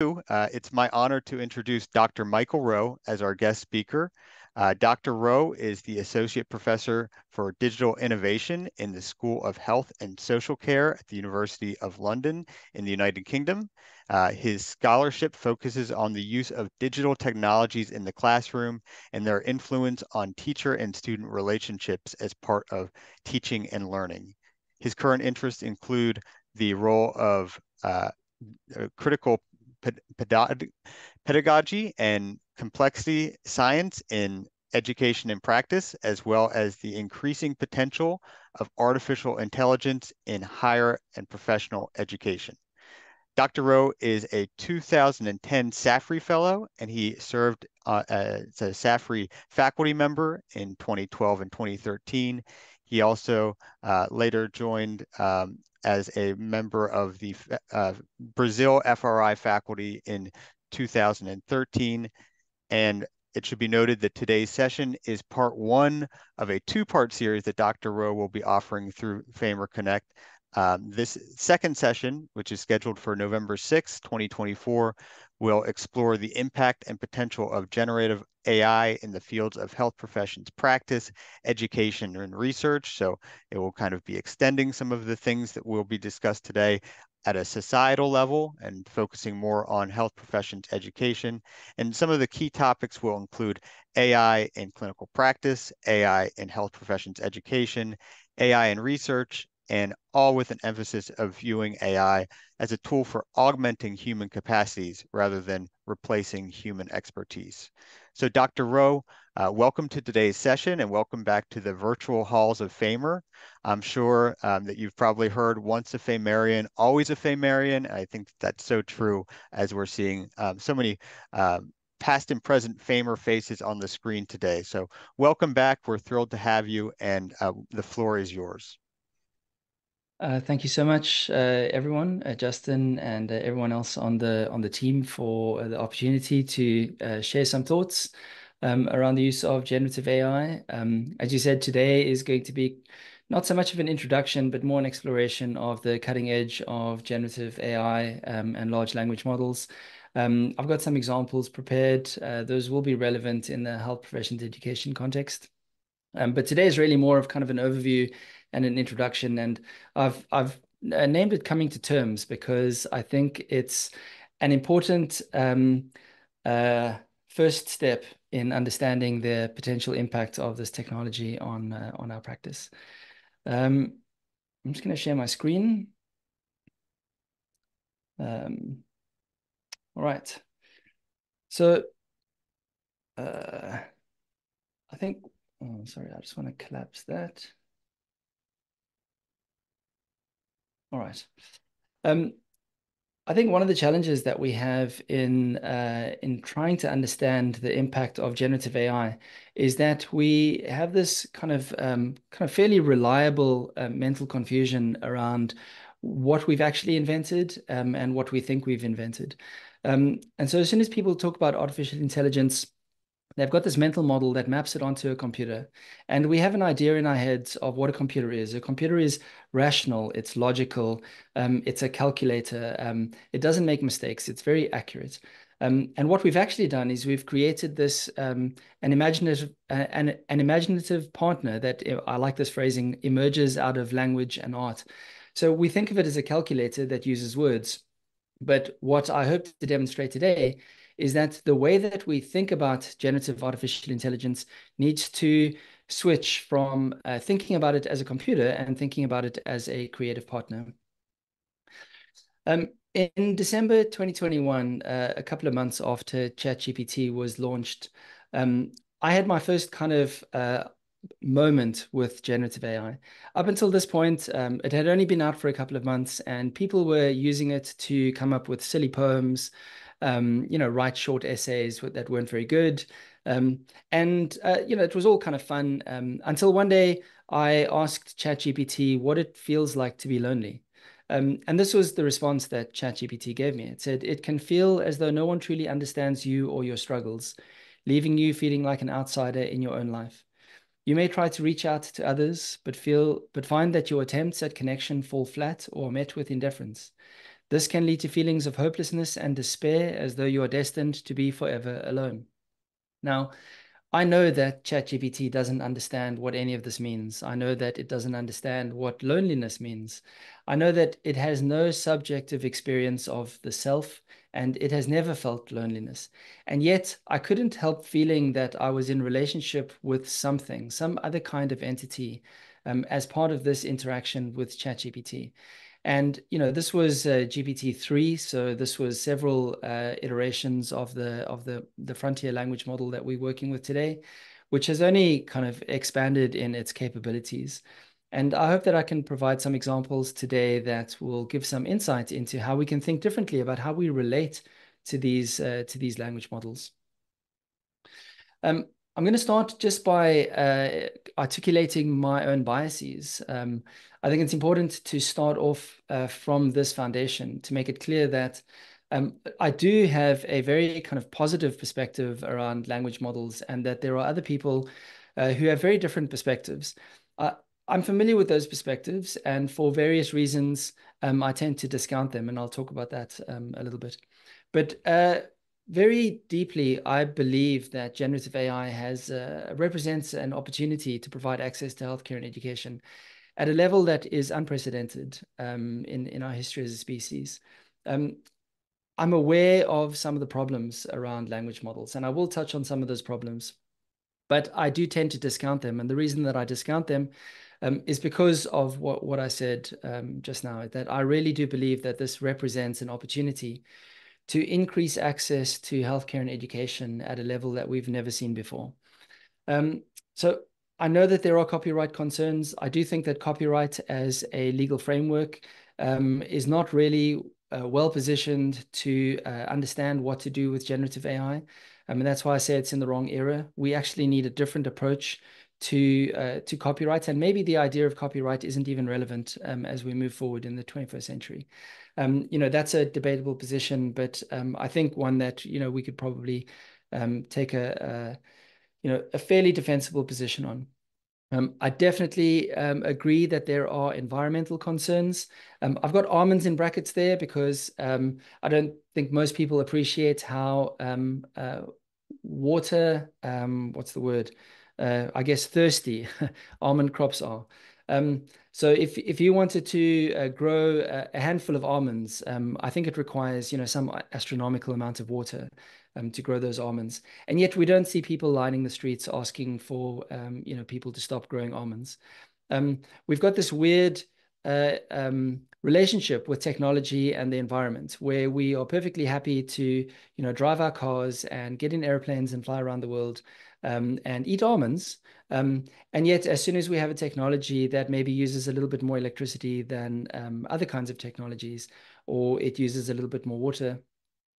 Uh, it's my honor to introduce Dr. Michael Rowe as our guest speaker. Uh, Dr. Rowe is the Associate Professor for Digital Innovation in the School of Health and Social Care at the University of Lincoln in the United Kingdom. Uh, his scholarship focuses on the use of digital technologies in the classroom and their influence on teacher and student relationships as part of teaching and learning. His current interests include the role of uh, critical pedagogy and complexity science in education and practice, as well as the increasing potential of artificial intelligence in higher and professional education. Dr. Rowe is a 2010 SAFRI Fellow, and he served uh, as a SAFRI faculty member in 2012 and 2013. He also uh, later joined um, as a member of the uh, Brazil FRI faculty in 2013. And it should be noted that today's session is part one of a two-part series that Dr. Rowe will be offering through FAIMER Connect. Um, this second session, which is scheduled for November 6, 2024, will explore the impact and potential of generative AI in the fields of health professions practice, education, and research. So it will kind of be extending some of the things that will be discussed today at a societal level and focusing more on health professions education. And some of the key topics will include AI in clinical practice, AI in health professions education, AI in research, and all with an emphasis of viewing AI as a tool for augmenting human capacities rather than replacing human expertise. So Dr. Rowe, uh, welcome to today's session and welcome back to the virtual halls of FAIMER. I'm sure um, that you've probably heard once a Famerian, always a Famerian. I think that's so true as we're seeing um, so many um, past and present FAIMER faces on the screen today. So welcome back. We're thrilled to have you and uh, the floor is yours. Uh, thank you so much, uh, everyone, uh, Justin, and uh, everyone else on the on the team for the opportunity to uh, share some thoughts um, around the use of generative AI. Um, as you said, today is going to be not so much of an introduction, but more an exploration of the cutting edge of generative AI um, and large language models. Um, I've got some examples prepared. Uh, those will be relevant in the health professions education context. Um, but today is really more of kind of an overview and an introduction. And I've I've uh, named it "Coming to Terms" because I think it's an important um, uh, first step in understanding the potential impact of this technology on uh, on our practice. Um, I'm just going to share my screen. Um, all right. So uh, I think, oh, sorry, I just want to collapse that. All right. Um, I think one of the challenges that we have in uh, in trying to understand the impact of generative AI is that we have this kind of um, kind of fairly reliable uh, mental confusion around what we've actually invented um, and what we think we've invented. Um, and so as soon as people talk about artificial intelligence, They've got this mental model that maps it onto a computer. And we have an idea in our heads of what a computer is. A computer is rational, it's logical, um, it's a calculator, um, it doesn't make mistakes, it's very accurate. Um, and what we've actually done is we've created this um, an imaginative uh, an, an imaginative partner that I like this phrasing emerges out of language and art. So we think of it as a calculator that uses words. But what I hope to demonstrate today is that the way that we think about generative artificial intelligence needs to switch from uh, thinking about it as a computer and thinking about it as a creative partner. Um, in December 2021, uh, a couple of months after ChatGPT was launched, um, I had my first kind of uh, moment with generative AI. Up until this point, um, it had only been out for a couple of months, and people were using it to come up with silly poems, um, you know, write short essays that weren't very good. Um, and, uh, you know, it was all kind of fun um, until one day I asked ChatGPT what it feels like to be lonely. Um, and this was the response that ChatGPT gave me. It said, it can feel as though no one truly understands you or your struggles, leaving you feeling like an outsider in your own life. You may try to reach out to others, but feel but find that your attempts at connection fall flat or met with indifference. This can lead to feelings of hopelessness and despair as though you are destined to be forever alone. Now, I know that ChatGPT doesn't understand what any of this means. I know that it doesn't understand what loneliness means. I know that it has no subjective experience of the self and it has never felt loneliness. And yet I couldn't help feeling that I was in relationship with something, some other kind of entity um, as part of this interaction with ChatGPT. And you know, this was uh, GPT-3, so this was several uh, iterations of the of the the frontier language model that we're working with today, which has only kind of expanded in its capabilities. And I hope that I can provide some examples today that will give some insight into how we can think differently about how we relate to these uh, to these language models. Um, I'm going to start just by uh, articulating my own biases. Um, I think it's important to start off uh, from this foundation to make it clear that um, I do have a very kind of positive perspective around language models and that there are other people uh, who have very different perspectives. I'm familiar with those perspectives, and for various reasons, um, I tend to discount them, and I'll talk about that um, a little bit. But uh, very deeply, I believe that generative AI has uh, represents an opportunity to provide access to healthcare and education at a level that is unprecedented um, in in our history as a species. Um, I'm aware of some of the problems around language models, and I will touch on some of those problems, but I do tend to discount them. And the reason that I discount them um, is because of what, what I said um, just now, that I really do believe that this represents an opportunity to increase access to healthcare and education at a level that we've never seen before. Um, so I know that there are copyright concerns. I do think that copyright as a legal framework um, is not really uh, well positioned to uh, understand what to do with generative AI. I mean, that's why I say it's in the wrong era. We actually need a different approach to uh, to copyright, and maybe the idea of copyright isn't even relevant um, as we move forward in the 21st century um, you know, that's a debatable position, but um, I think one that, you know, we could probably um, take a, a, you know, a fairly defensible position on. Um, I definitely um, agree that there are environmental concerns. Um, I've got almonds in brackets there because um, I don't think most people appreciate how um, uh, water, um, what's the word? Uh, I guess thirsty almond crops are. So if if you wanted to uh, grow a, handful of almonds, I think it requires you know some astronomical amount of water um, to grow those almonds. And yet we don't see people lining the streets asking for um, you know people to stop growing almonds. Um, we've got this weird uh, um, relationship with technology and the environment where we are perfectly happy to you know drive our cars and get in airplanes and fly around the world um, and eat almonds. Um, and yet, as soon as we have a technology that maybe uses a little bit more electricity than um, other kinds of technologies, or it uses a little bit more water,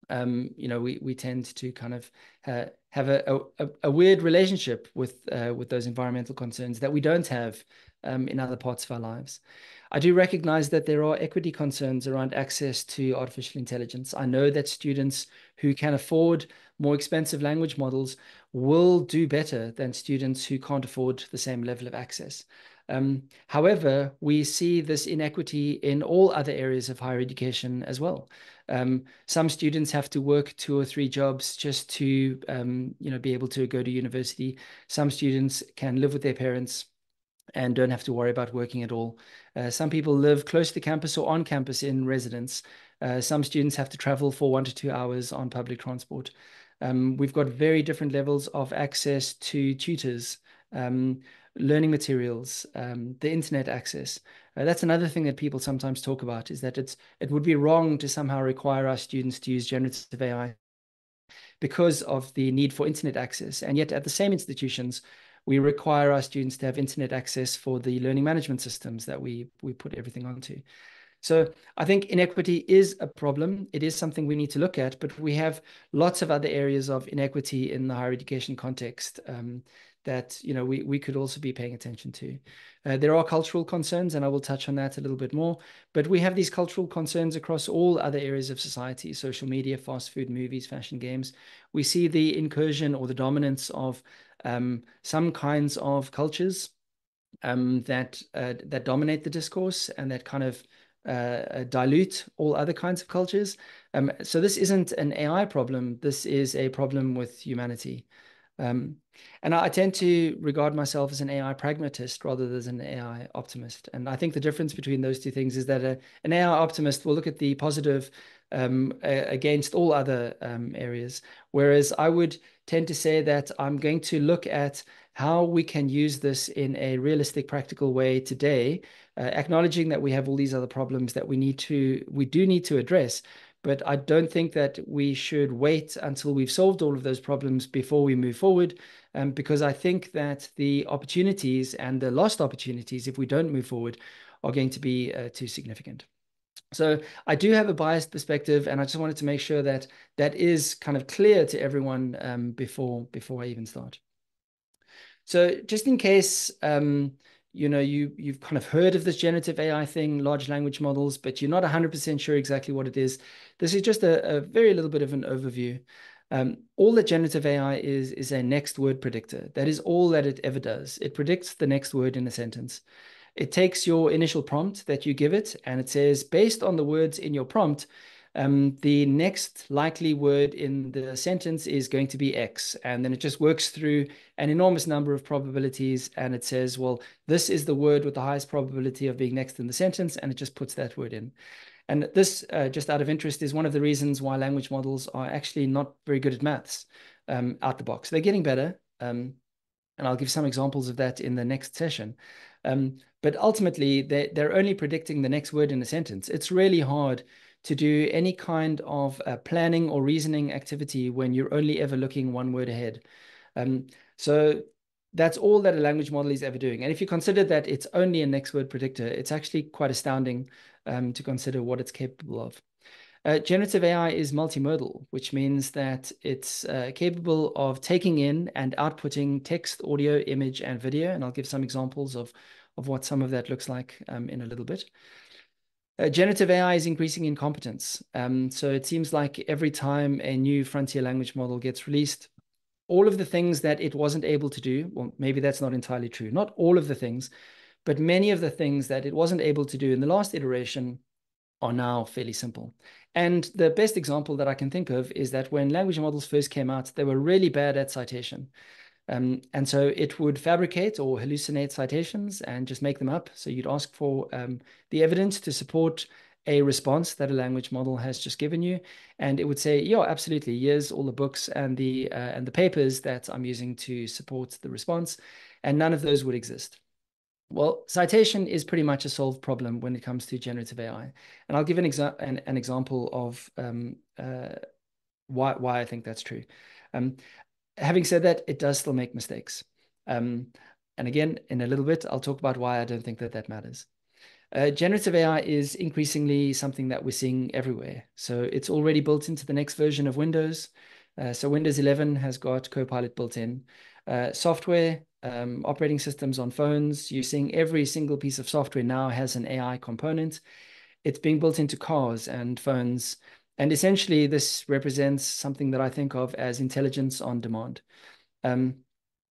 um, you know, we we tend to kind of uh, have a, a, a weird relationship with uh, with those environmental concerns that we don't have um, in other parts of our lives. I do recognize that there are equity concerns around access to artificial intelligence. I know that students who can afford more expensive language models will do better than students who can't afford the same level of access. Um, however, we see this inequity in all other areas of higher education as well. Um, some students have to work two or three jobs just to, um, you know, be able to go to university. Some students can live with their parents and don't have to worry about working at all. Uh, some people live close to campus or on campus in residence. Uh, some students have to travel for one to two hours on public transport. Um, we've got very different levels of access to tutors, um, learning materials, um, the internet access. Uh, that's another thing that people sometimes talk about is that it's it would be wrong to somehow require our students to use generative AI because of the need for internet access. And yet at the same institutions, we require our students to have internet access for the learning management systems that we we put everything onto. So I think inequity is a problem. It is something we need to look at, but we have lots of other areas of inequity in the higher education context um, that you know we we could also be paying attention to. Uh, there are cultural concerns, and I will touch on that a little bit more. But we have these cultural concerns across all other areas of society: social media, fast food, movies, fashion, games. We see the incursion or the dominance of um, some kinds of cultures um, that uh, that dominate the discourse and that kind of uh, dilute all other kinds of cultures. Um, so this isn't an AI problem. This is a problem with humanity. Um, and I tend to regard myself as an AI pragmatist rather than an AI optimist. And I think the difference between those two things is that a, an AI optimist will look at the positive um, against all other um, areas, whereas I would tend to say that I'm going to look at how we can use this in a realistic, practical way today, uh, acknowledging that we have all these other problems that we need to, we do need to address. But I don't think that we should wait until we've solved all of those problems before we move forward, um, because I think that the opportunities and the lost opportunities, if we don't move forward, are going to be uh, too significant. So I do have a biased perspective, and I just wanted to make sure that that is kind of clear to everyone um, before before I even start. So just in case, um, you know, you, you've kind of heard of this generative AI thing, large language models, but you're not 100% sure exactly what it is. This is just a, a very little bit of an overview. Um, all that generative AI is, is a next word predictor. That is all that it ever does. It predicts the next word in a sentence. It takes your initial prompt that you give it, and it says, based on the words in your prompt, um, the next likely word in the sentence is going to be X. And then it just works through an enormous number of probabilities. And it says, well, this is the word with the highest probability of being next in the sentence. And it just puts that word in. And this, uh, just out of interest, is one of the reasons why language models are actually not very good at maths um, out the box. They're getting better. Um, and I'll give some examples of that in the next session. Um, but ultimately, they're, they're only predicting the next word in a sentence. It's really hard to do any kind of uh, planning or reasoning activity when you're only ever looking one word ahead. Um, so that's all that a language model is ever doing. And if you consider that it's only a next word predictor, it's actually quite astounding um, to consider what it's capable of. Uh, generative AI is multimodal, which means that it's uh, capable of taking in and outputting text, audio, image, and video. And I'll give some examples of, of what some of that looks like um, in a little bit. Uh, generative AI is increasing in competence. Um, so it seems like every time a new frontier language model gets released, all of the things that it wasn't able to do, well, maybe that's not entirely true, not all of the things, but many of the things that it wasn't able to do in the last iteration are now fairly simple. And the best example that I can think of is that when language models first came out, they were really bad at citation. Um, and so it would fabricate or hallucinate citations and just make them up. So you'd ask for um, the evidence to support a response that a language model has just given you, and it would say, "Yeah, absolutely. Here's all the books and the uh, and the papers that I'm using to support the response," and none of those would exist. Well, citation is pretty much a solved problem when it comes to generative AI, and I'll give an, exa an, an example of um, uh, why why I think that's true. Um, having said that, it does still make mistakes. Um, and again, in a little bit, I'll talk about why I don't think that that matters. Uh, generative AI is increasingly something that we're seeing everywhere. So it's already built into the next version of Windows. Uh, so Windows 11 has got Copilot built in. Uh, software, um, operating systems on phones, you're seeing every single piece of software now has an AI component. It's being built into cars and phones. And essentially, this represents something that I think of as intelligence on demand. Um,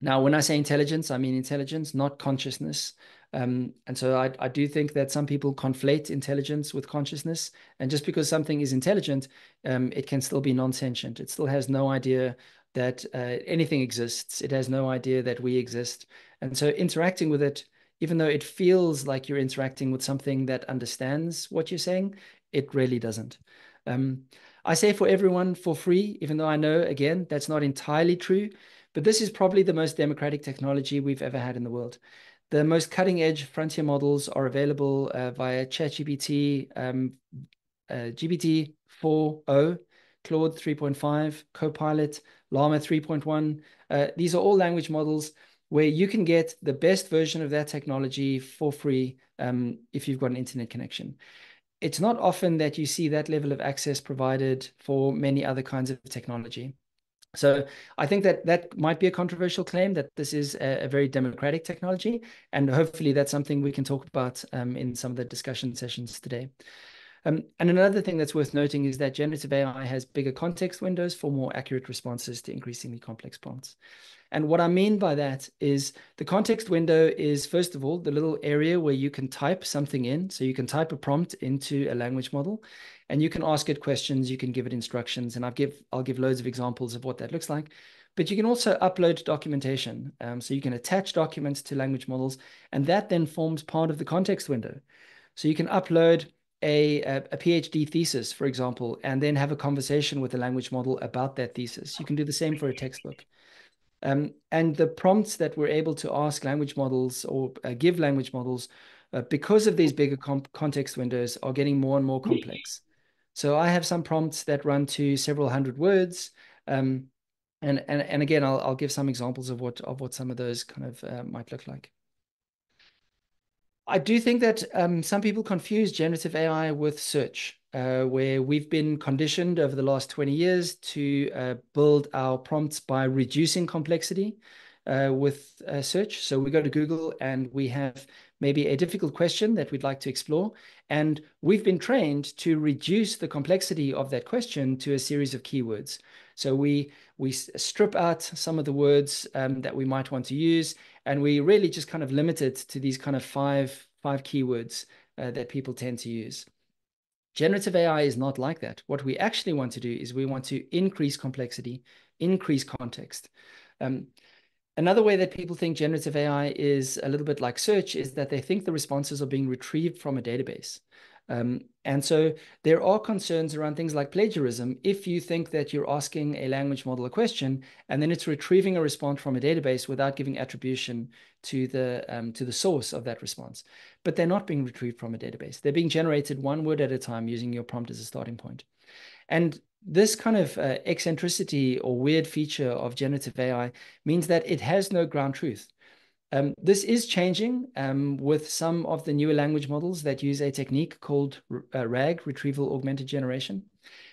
now, when I say intelligence, I mean intelligence, not consciousness. Um, and so I, I, do think that some people conflate intelligence with consciousness. And just because something is intelligent, um, it can still be non sentient. It still has no idea that uh, anything exists, it has no idea that we exist. And so interacting with it, even though it feels like you're interacting with something that understands what you're saying, it really doesn't. Um, I say for everyone for free, even though I know, again, that's not entirely true. But this is probably the most democratic technology we've ever had in the world. The most cutting edge frontier models are available uh, via ChatGPT, um, uh, GPT 4.0, Claude 3.5, Copilot, Llama 3.1. Uh, these are all language models where you can get the best version of that technology for free um, if you've got an internet connection it's not often that you see that level of access provided for many other kinds of technology. So I think that that might be a controversial claim that this is a, a very democratic technology, and hopefully that's something we can talk about um, in some of the discussion sessions today. Um, and another thing that's worth noting is that generative AI has bigger context windows for more accurate responses to increasingly complex prompts. And what I mean by that is the context window is, first of all, the little area where you can type something in. So you can type a prompt into a language model and you can ask it questions, you can give it instructions. And I'll give, I'll give loads of examples of what that looks like. But you can also upload documentation. Um, so you can attach documents to language models, and that then forms part of the context window. So you can upload a, a, PhD thesis, for example, and then have a conversation with the language model about that thesis. You can do the same for a textbook. Um, and the prompts that we're able to ask language models or uh, give language models uh, because of these bigger context windows are getting more and more complex. So I have some prompts that run to several hundred words. Um, and, and, and again, I'll, I'll give some examples of what, of what some of those kind of uh, might look like. I do think that um, some people confuse generative AI with search, uh, where we've been conditioned over the last 20 years to uh, build our prompts by reducing complexity uh, with uh, search. So we go to Google and we have maybe a difficult question that we'd like to explore. And we've been trained to reduce the complexity of that question to a series of keywords. So we we strip out some of the words um, that we might want to use, and we really just kind of limit it to these kind of five five keywords uh, that people tend to use. Generative AI is not like that. What we actually want to do is we want to increase complexity, increase context. Um, Another way that people think generative AI is a little bit like search is that they think the responses are being retrieved from a database. Um, and so there are concerns around things like plagiarism. If you think that you're asking a language model a question and then it's retrieving a response from a database without giving attribution to the um, to the source of that response, but they're not being retrieved from a database. They're being generated one word at a time using your prompt as a starting point. And this kind of uh, eccentricity or weird feature of generative AI means that it has no ground truth. Um, this is changing um, with some of the newer language models that use a technique called uh, RAG, Retrieval Augmented Generation.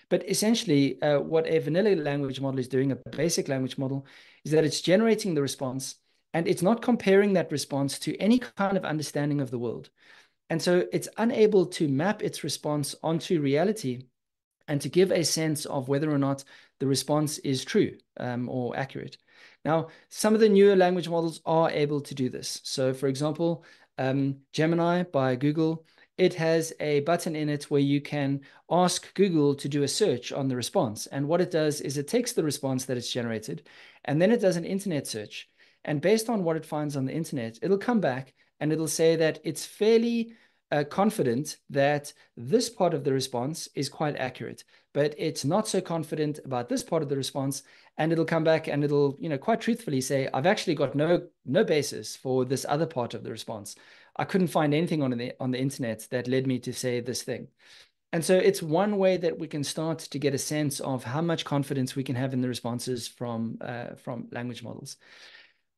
But essentially, uh, what a vanilla language model is doing, a basic language model, is that it's generating the response and it's not comparing that response to any kind of understanding of the world. And so it's unable to map its response onto reality and to give a sense of whether or not the response is true um, or accurate. Now, some of the newer language models are able to do this. So for example, um, Gemini by Google, it has a button in it where you can ask Google to do a search on the response. And what it does is it takes the response that it's generated, and then it does an internet search. And based on what it finds on the internet, it'll come back and it'll say that it's fairly uh, confident that this part of the response is quite accurate, but it's not so confident about this part of the response. And it'll come back and it'll, you know, quite truthfully say, I've actually got no no basis for this other part of the response. I couldn't find anything on the on the internet that led me to say this thing. And so it's one way that we can start to get a sense of how much confidence we can have in the responses from uh, from language models.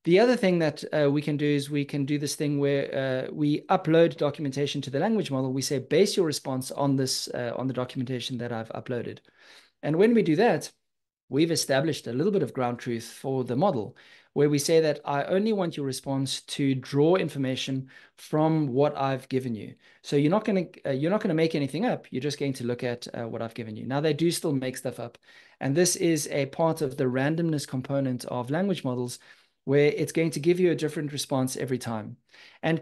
The other thing that uh, we can do is we can do this thing where uh, we upload documentation to the language model. We say, base your response on this, uh, on the documentation that I've uploaded. And when we do that, we've established a little bit of ground truth for the model where we say that I only want your response to draw information from what I've given you. So you're not going to uh, you're not going to make anything up. You're just going to look at uh, what I've given you. Now they do still make stuff up, and this is a part of the randomness component of language models where it's going to give you a different response every time. And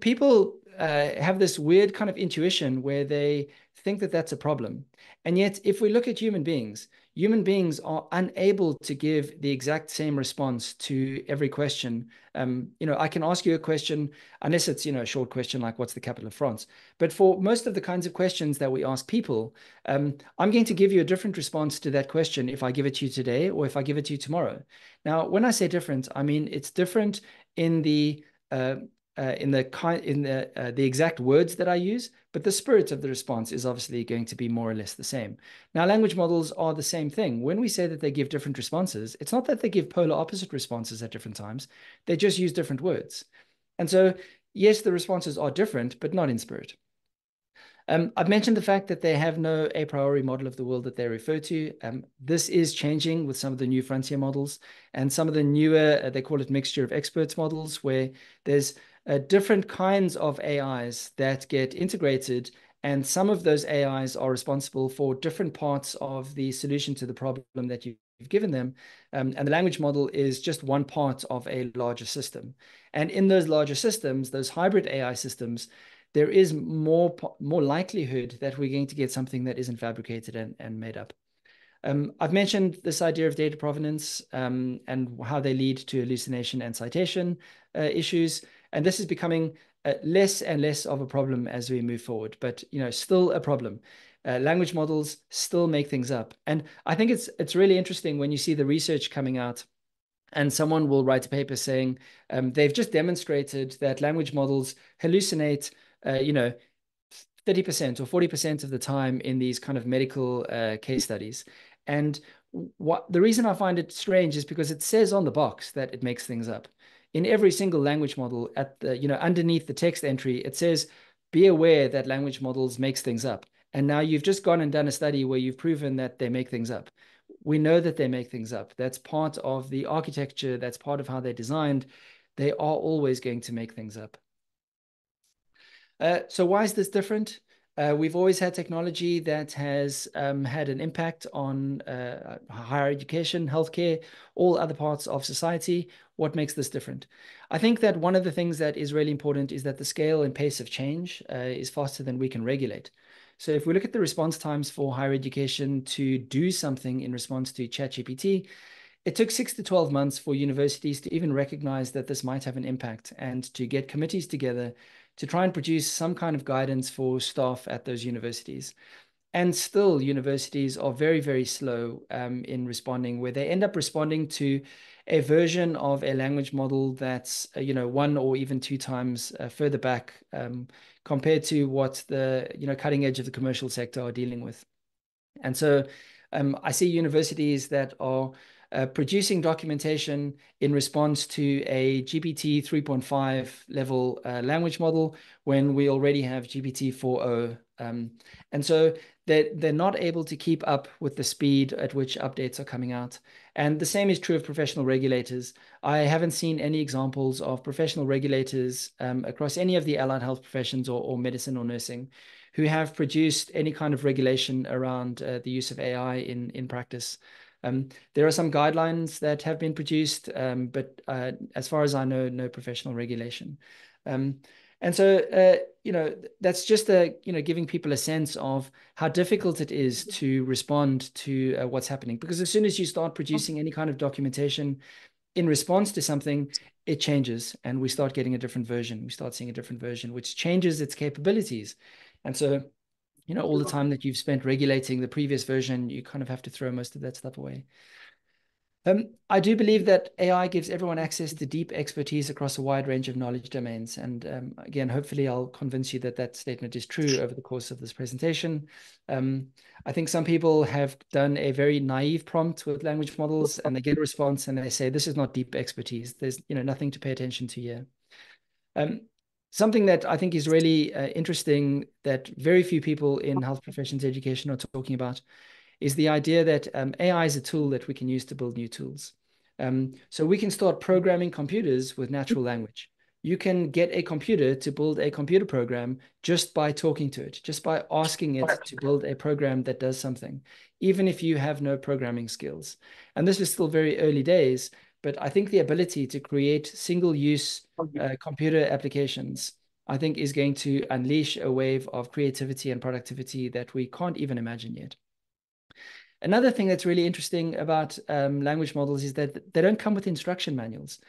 people uh, have this weird kind of intuition where they think that that's a problem. And yet, if we look at human beings, human beings are unable to give the exact same response to every question. Um, you know, I can ask you a question, unless it's, you know, a short question like what's the capital of France. But for most of the kinds of questions that we ask people, um, I'm going to give you a different response to that question if I give it to you today or if I give it to you tomorrow. Now, when I say different, I mean it's different in the uh, uh, in the kind in the uh, the exact words that I use, but the spirit of the response is obviously going to be more or less the same. Now, language models are the same thing. When we say that they give different responses, it's not that they give polar opposite responses at different times. They just use different words. And so, yes, the responses are different, but not in spirit. Um, I've mentioned the fact that they have no a priori model of the world that they refer to. Um, this is changing with some of the new frontier models and some of the newer, uh, they call it mixture of experts models, where there's uh, different kinds of AIs that get integrated And some of those AIs are responsible for different parts of the solution to the problem that you've given them. Um, and the language model is just one part of a larger system. And in those larger systems, those hybrid AI systems, there is more, more likelihood that we're going to get something that isn't fabricated and, and made up. Um, I've mentioned this idea of data provenance um, and how they lead to hallucination and citation uh, issues. And this is becoming uh, less and less of a problem as we move forward, but you know, still a problem. Uh, language models still make things up, and I think it's it's really interesting when you see the research coming out, and someone will write a paper saying um, they've just demonstrated that language models hallucinate, uh, you know, 30% or 40% of the time in these kind of medical uh, case studies. And what the reason I find it strange is because it says on the box that it makes things up in every single language model at the, you know, underneath the text entry, it says, be aware that language models makes things up. And now you've just gone and done a study where you've proven that they make things up. We know that they make things up. That's part of the architecture. That's part of how they're designed. They are always going to make things up. Uh, so why is this different? Uh, we've always had technology that has um, had an impact on uh, higher education, healthcare, all other parts of society. What makes this different? I think that one of the things that is really important is that the scale and pace of change uh, is faster than we can regulate. So if we look at the response times for higher education to do something in response to ChatGPT, it took six to 12 months for universities to even recognize that this might have an impact and to get committees together to try and produce some kind of guidance for staff at those universities. And still, universities are very, very slow um, in responding, where they end up responding to a version of a language model that's, uh, you know, one or even two times uh, further back um, compared to what the, you know, cutting edge of the commercial sector are dealing with. And so um, I see universities that are uh, producing documentation in response to a GPT 3.5 level uh, language model when we already have GPT 4.0. Um, and so they're, they're not able to keep up with the speed at which updates are coming out. And the same is true of professional regulators. I haven't seen any examples of professional regulators um, across any of the allied health professions or, or, medicine or nursing who have produced any kind of regulation around uh, the use of AI in, in practice. Um, there are some guidelines that have been produced, um, but uh, as far as I know, no professional regulation. Um, and so, uh, you know, that's just a, you know, giving people a sense of how difficult it is to respond to uh, what's happening. Because as soon as you start producing any kind of documentation in response to something, it changes and we start getting a different version. We start seeing a different version, which changes its capabilities. And so you know, all the time that you've spent regulating the previous version, you kind of have to throw most of that stuff away. Um, I do believe that AI gives everyone access to deep expertise across a wide range of knowledge domains. And um, again, hopefully I'll convince you that that statement is true over the course of this presentation. Um, I think some people have done a very naive prompt with language models and they get a response and they say, this is not deep expertise. There's you know nothing to pay attention to here. Something that I think is really uh, interesting that very few people in health professions education are talking about is the idea that um, AI is a tool that we can use to build new tools. Um, so we can start programming computers with natural language. You can get a computer to build a computer program just by talking to it, just by asking it to build a program that does something, even if you have no programming skills. And this is still very early days, but I think the ability to create single use uh, computer applications, I think is going to unleash a wave of creativity and productivity that we can't even imagine yet. Another thing that's really interesting about um, language models is that they don't come with instruction manuals.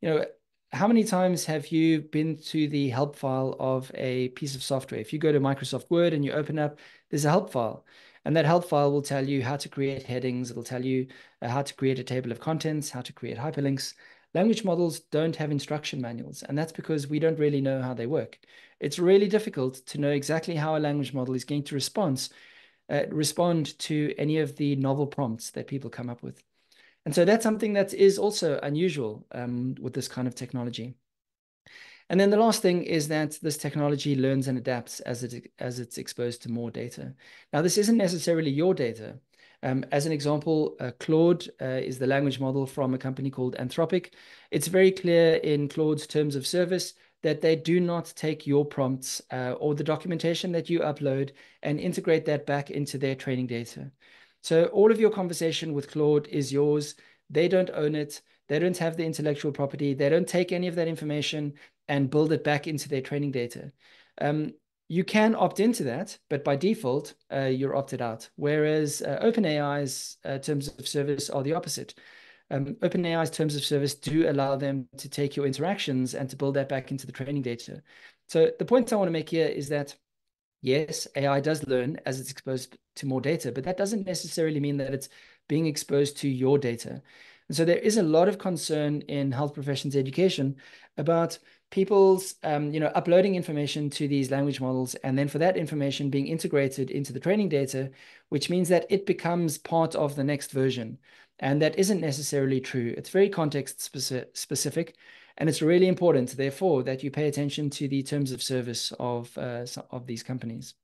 You know, how many times have you been to the help file of a piece of software? If you go to Microsoft Word and you open up, there's a help file. And that help file will tell you how to create headings. It'll tell you uh, how to create a table of contents, how to create hyperlinks. Language models don't have instruction manuals, and that's because we don't really know how they work. It's really difficult to know exactly how a language model is going to respond, uh, respond to any of the novel prompts that people come up with. And so that's something that is also unusual um, with this kind of technology. And then the last thing is that this technology learns and adapts as it as it's exposed to more data. Now, this isn't necessarily your data. Um, as an example, uh, Claude uh, is the language model from a company called Anthropic. It's very clear in Claude's terms of service that they do not take your prompts uh, or the documentation that you upload and integrate that back into their training data. So all of your conversation with Claude is yours. They don't own it. They don't have the intellectual property. They don't take any of that information and build it back into their training data. Um, you can opt into that, but by default, uh, you're opted out. Whereas uh, OpenAI's uh, terms of service are the opposite. Um, OpenAI's terms of service do allow them to take your interactions and to build that back into the training data. So the point I want to make here is that yes, AI does learn as it's exposed to more data, but that doesn't necessarily mean that it's being exposed to your data. And so there is a lot of concern in health professions education about people's, um, you know, uploading information to these language models, and then for that information being integrated into the training data, which means that it becomes part of the next version. And that isn't necessarily true. It's very context specific. And it's really important, therefore, that you pay attention to the terms of service of, uh, of these companies.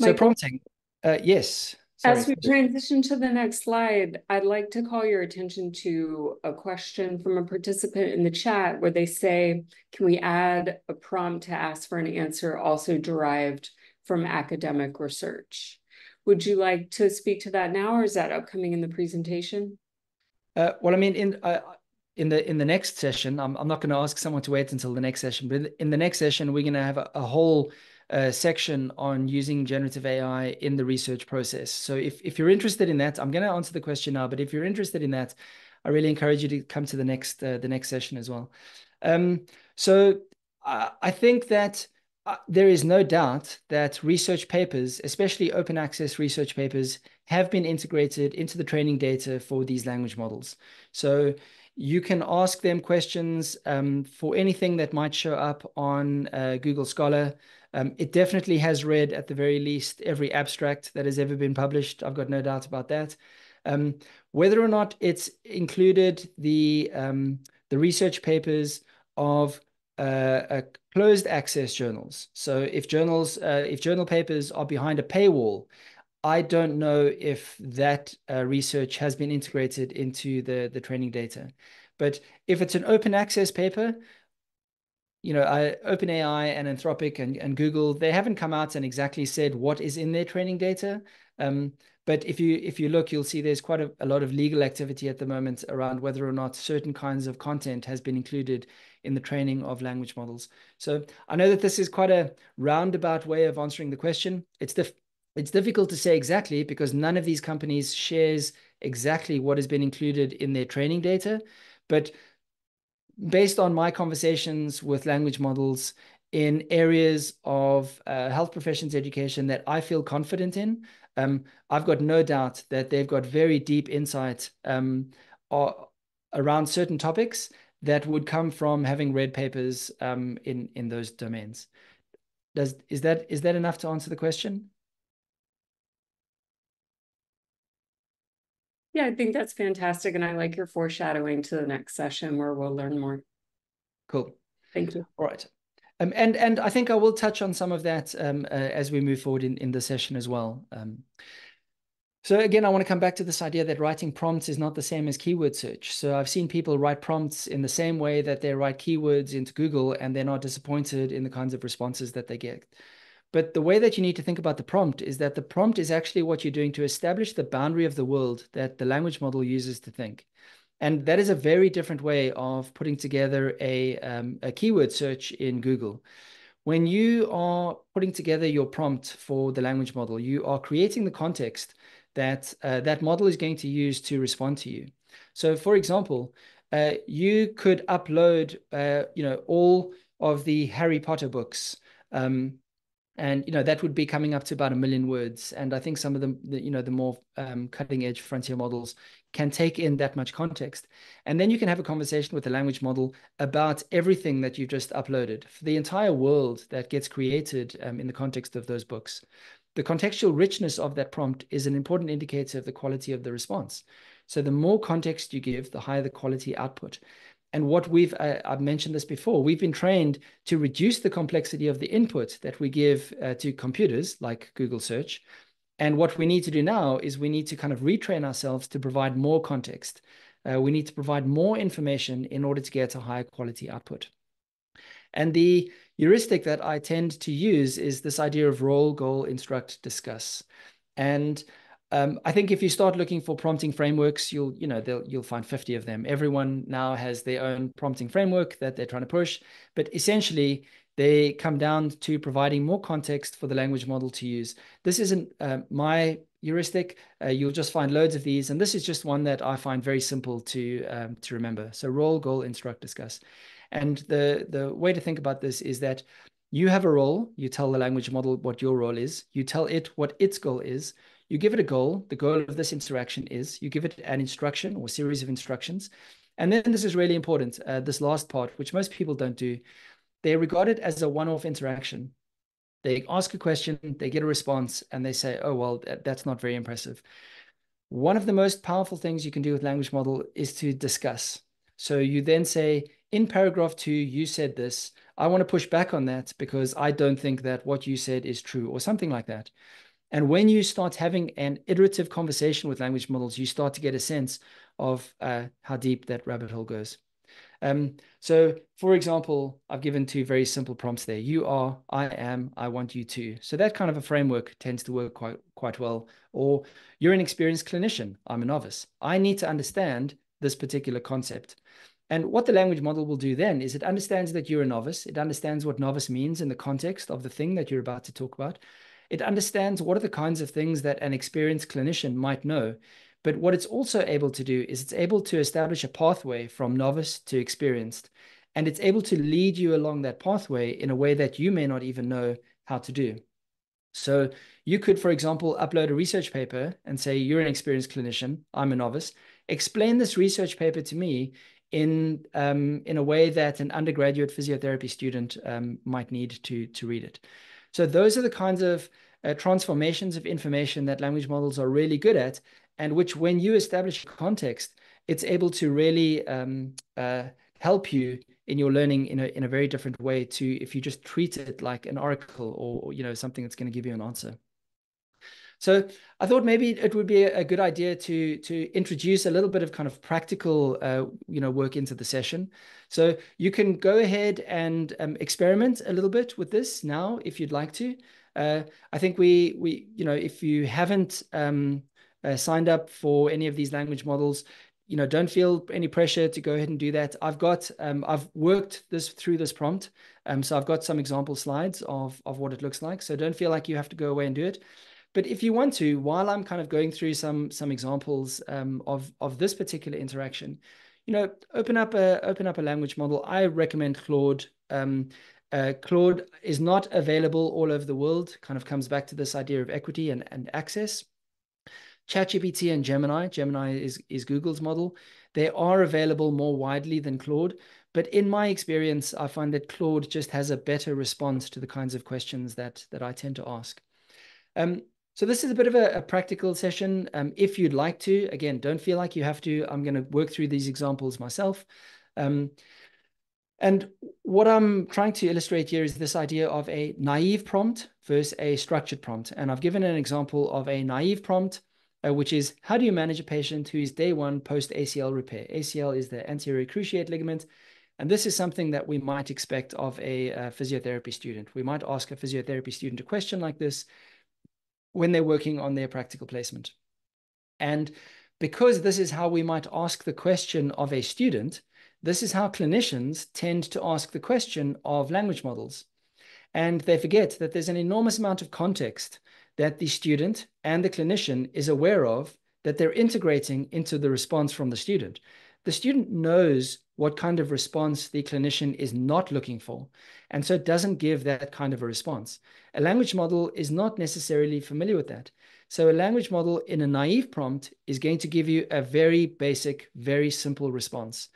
So prompting, uh, yes. Sorry. As we transition to the next slide, I'd like to call your attention to a question from a participant in the chat where they say, can we add a prompt to ask for an answer also derived from academic research? Would you like to speak to that now or is that upcoming in the presentation? Uh, well, I mean, in uh, in the in the next session, I'm, I'm not going to ask someone to wait until the next session, but in the next session, we're going to have a, a whole section on using generative AI in the research process. So if, if you're interested in that, I'm going to answer the question now, but if you're interested in that, I really encourage you to come to the next uh, the next session as well. Um, so I, I think that uh, there is no doubt that research papers, especially open access research papers, have been integrated into the training data for these language models. So you can ask them questions um, for anything that might show up on uh, Google Scholar. Um, it definitely has read, at the very least, every abstract that has ever been published. I've got no doubt about that. Um, whether or not it's included the um, the research papers of uh, closed access journals. So if journals, uh, if journal papers are behind a paywall, I don't know if that uh, research has been integrated into the the training data. But if it's an open access paper, you know, I, OpenAI and Anthropic and, and Google, they haven't come out and exactly said what is in their training data. Um, but if you if you look, you'll see there's quite a, a, lot of legal activity at the moment around whether or not certain kinds of content has been included in the training of language models. So I know that this is quite a roundabout way of answering the question. It's dif it's difficult to say exactly because none of these companies shares exactly what has been included in their training data. But based on my conversations with language models in areas of uh, health professions education that I feel confident in, um, I've got no doubt that they've got very deep insight um, around certain topics that would come from having read papers um, in in those domains. Does is that is that enough to answer the question? Yeah, I think that's fantastic. And I like your foreshadowing to the next session where we'll learn more. Cool. Thank you. All right. Um, and and I think I will touch on some of that um, uh, as we move forward in, in the session as well. Um, so again, I want to come back to this idea that writing prompts is not the same as keyword search. So I've seen people write prompts in the same way that they write keywords into Google and they're not disappointed in the kinds of responses that they get. But the way that you need to think about the prompt is that the prompt is actually what you're doing to establish the boundary of the world that the language model uses to think. And that is a very different way of putting together a, um, a keyword search in Google. When you are putting together your prompt for the language model, you are creating the context that uh, that model is going to use to respond to you. So, for example, uh, you could upload, uh, you know, all of the Harry Potter books um, and you know that would be coming up to about a million words. And i think some of them the, you know the more um, cutting edge frontier models can take in that much context. And then you can have a conversation with the language model about everything that you've just uploaded. For the entire world that gets created um, in the context of those books the contextual richness of that prompt is an important indicator of the quality of the response. So the more context you give the higher the quality output and what we've, uh, I've mentioned this before, we've been trained to reduce the complexity of the input that we give uh, to computers like Google search. And what we need to do now is we need to kind of retrain ourselves to provide more context. Uh, we need to provide more information in order to get a higher quality output. And the heuristic that I tend to use is this idea of role, goal, instruct, discuss. And um, I think if you start looking for prompting frameworks, you'll you know you'll find 50 of them. Everyone now has their own prompting framework that they're trying to push, but essentially they come down to providing more context for the language model to use. This isn't uh, my heuristic. Uh, you'll just find loads of these, and this is just one that I find very simple to um, to remember. So role, goal, instruct, discuss. And the, the way to think about this is that you have a role, you tell the language model what your role is, you tell it what its goal is, you give it a goal, the goal of this interaction is, you give it an instruction or series of instructions. And then this is really important, uh, this last part, which most people don't do. They regard it as a one-off interaction. They ask a question, they get a response, and they say, oh, well, that, that's not very impressive. One of the most powerful things you can do with language model is to discuss. So you then say, in paragraph two, you said this. I want to push back on that because I don't think that what you said is true or something like that. And when you start having an iterative conversation with language models, you start to get a sense of uh, how deep that rabbit hole goes. Um, so, for example, I've given two very simple prompts there. You are, I am, I want you to. So that kind of a framework tends to work quite quite well. Or you're an experienced clinician. I'm a novice. I need to understand this particular concept. And what the language model will do then is it understands that you're a novice. It understands what novice means in the context of the thing that you're about to talk about. It understands what are the kinds of things that an experienced clinician might know. But what it's also able to do is it's able to establish a pathway from novice to experienced. And it's able to lead you along that pathway in a way that you may not even know how to do. So you could, for example, upload a research paper and say, You're an experienced clinician, I'm a novice. Explain this research paper to me in um, in a way that an undergraduate physiotherapy student um, might need to to read it. So those are the kinds of uh, transformations of information that language models are really good at, and which, when you establish context, it's able to really um, uh, help you in your learning in a in a very different way to if you just treat it like an oracle or, you know something that's going to give you an answer. So I thought maybe it would be a good idea to to introduce a little bit of kind of practical, uh, you know, work into the session. So you can go ahead and um, experiment a little bit with this now if you'd like to. Uh, I think we we you know if you haven't um, uh, signed up for any of these language models, you know, don't feel any pressure to go ahead and do that. I've got, um, I've worked this through this prompt. Um, so I've got some example slides of, of what it looks like. So don't feel like you have to go away and do it. But if you want to, while I'm kind of going through some some examples um, of of this particular interaction, you know, open up a open up a language model. I recommend Claude. Um, uh, Claude is not available all over the world. Kind of comes back to this idea of equity and, and access. ChatGPT and Gemini. Gemini is is Google's model. They are available more widely than Claude. But in my experience, I find that Claude just has a better response to the kinds of questions that that I tend to ask. Um, so this is a bit of a, a practical session. Um, if you'd like to, again, don't feel like you have to. I'm going to work through these examples myself. Um, and what I'm trying to illustrate here is this idea of a naive prompt versus a structured prompt. And I've given an example of a naive prompt, uh, which is how do you manage a patient who is day one post ACL repair? ACL is the anterior cruciate ligament. And this is something that we might expect of a, a physiotherapy student. We might ask a physiotherapy student a question like this when they're working on their practical placement. And because this is how we might ask the question of a student, this is how clinicians tend to ask the question of language models. And they forget that there's an enormous amount of context that the student and the clinician is aware of that they're integrating into the response from the student. The student knows what kind of response the clinician is not looking for. And so it doesn't give that kind of a response. A language model is not necessarily familiar with that. So a language model in a naive prompt is going to give you a very basic, very simple response.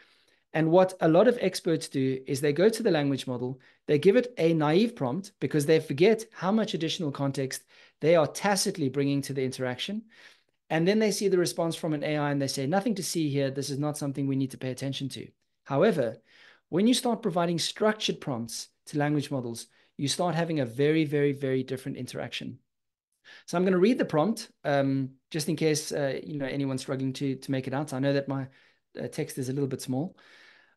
And what a lot of experts do is they go to the language model, they give it a naive prompt because they forget how much additional context they are tacitly bringing to the interaction. And then they see the response from an AI and they say, nothing to see here. This is not something we need to pay attention to. However, when you start providing structured prompts to language models, you start having a very, very, very different interaction. So I'm going to read the prompt um, just in case uh, you know anyone's struggling to to make it out. I know that my uh, text is a little bit small.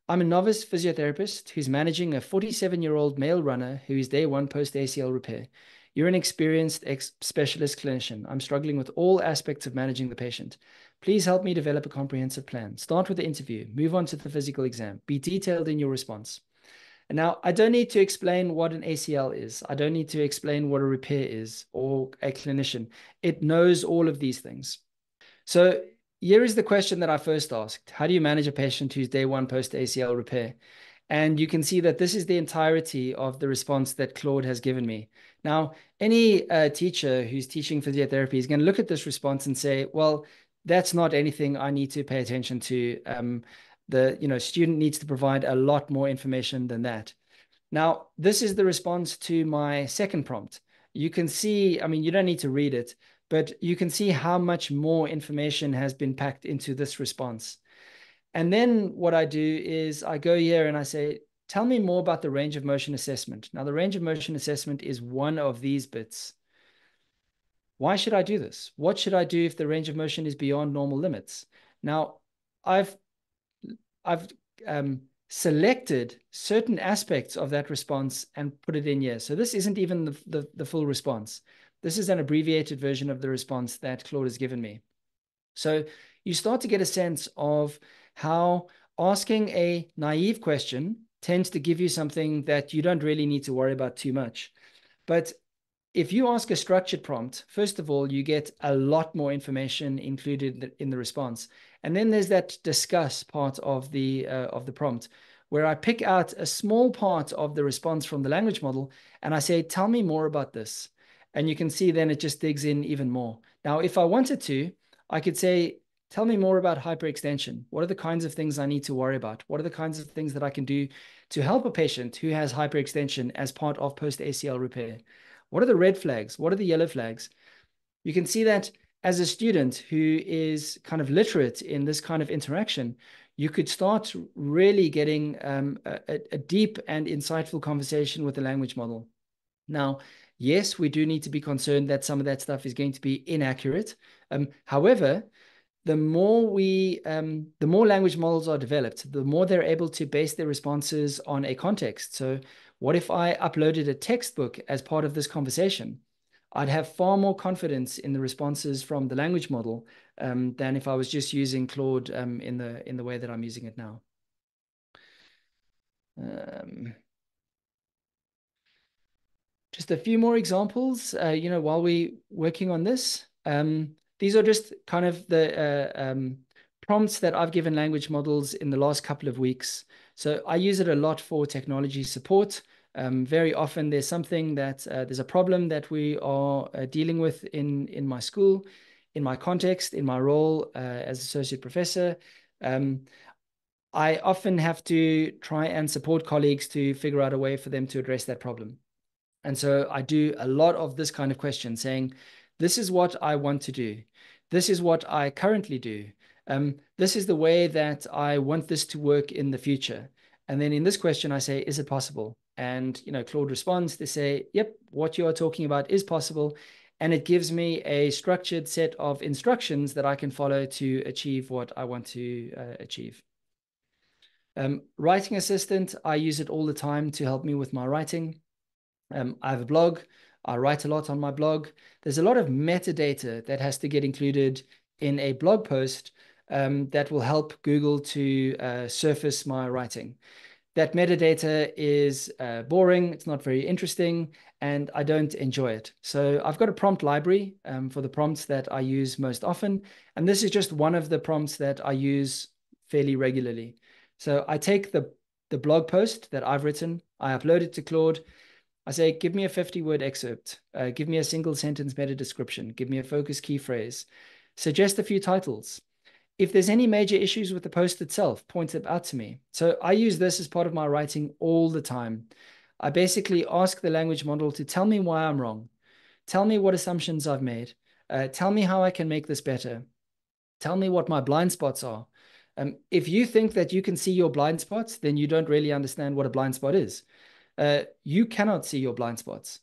I'm a novice physiotherapist who's managing a 47 year old male runner who is day one post ACL repair. You're an experienced ex specialist clinician. I'm struggling with all aspects of managing the patient. Please help me develop a comprehensive plan. Start with the interview, move on to the physical exam, be detailed in your response. And now, I don't need to explain what an ACL is. I don't need to explain what a repair is or a clinician. It knows all of these things. So here is the question that I first asked. How do you manage a patient who's day one post ACL repair? And you can see that this is the entirety of the response that Claude has given me. Now, any uh, teacher who's teaching physiotherapy is going to look at this response and say, well, that's not anything I need to pay attention to. Um, the you know student needs to provide a lot more information than that. Now, this is the response to my second prompt. You can see, I mean, you don't need to read it, but you can see how much more information has been packed into this response. And then what I do is I go here and I say, tell me more about the range of motion assessment. Now, the range of motion assessment is one of these bits. Why should I do this? What should I do if the range of motion is beyond normal limits? Now, I've I've um, selected certain aspects of that response and put it in here. So this isn't even the, the, the full response. This is an abbreviated version of the response that Claude has given me. So you start to get a sense of how asking a naive question tends to give you something that you don't really need to worry about too much. But if you ask a structured prompt, first of all, you get a lot more information included in the response. And then there's that discuss part of the uh, of the prompt where I pick out a small part of the response from the language model and I say, tell me more about this. And you can see then it just digs in even more. Now, if I wanted to, I could say, tell me more about hyperextension. What are the kinds of things I need to worry about? What are the kinds of things that I can do to help a patient who has hyperextension as part of post ACL repair? What are the red flags? What are the yellow flags? You can see that as a student who is kind of literate in this kind of interaction, you could start really getting um, a, a deep and insightful conversation with the language model. Now, yes, we do need to be concerned that some of that stuff is going to be inaccurate. Um, however, the more we, um, the more language models are developed, the more they're able to base their responses on a context. So, what if I uploaded a textbook as part of this conversation? I'd have far more confidence in the responses from the language model um, than if I was just using Claude um, in the in the way that I'm using it now. Um, just a few more examples, uh, you know, while we're working on this. Um, these are just kind of the uh, um, prompts that I've given language models in the last couple of weeks. So I use it a lot for technology support. Um, very often there's something that uh, there's a problem that we are uh, dealing with in, in my school, in my context, in my role uh, as associate professor. Um, I often have to try and support colleagues to figure out a way for them to address that problem. And so I do a lot of this kind of question saying, this is what I want to do. This is what I currently do. Um, this is the way that I want this to work in the future. And then in this question, I say, is it possible? And you know, Claude responds they say, yep, what you are talking about is possible. And it gives me a structured set of instructions that I can follow to achieve what I want to uh, achieve. Um, writing assistant, I use it all the time to help me with my writing. Um, I have a blog. I write a lot on my blog. There's a lot of metadata that has to get included in a blog post um, that will help Google to uh, surface my writing. That metadata is uh, boring, it's not very interesting, and I don't enjoy it. So I've got a prompt library um, for the prompts that I use most often. And this is just one of the prompts that I use fairly regularly. So I take the, the blog post that I've written, I upload it to Claude, I say, give me a 50 word excerpt, uh, give me a single sentence meta description, give me a focus key phrase, suggest a few titles. If there's any major issues with the post itself, point it out to me. So I use this as part of my writing all the time. I basically ask the language model to tell me why I'm wrong, tell me what assumptions I've made, uh, tell me how I can make this better, tell me what my blind spots are. Um, if you think that you can see your blind spots, then you don't really understand what a blind spot is uh, you cannot see your blind spots.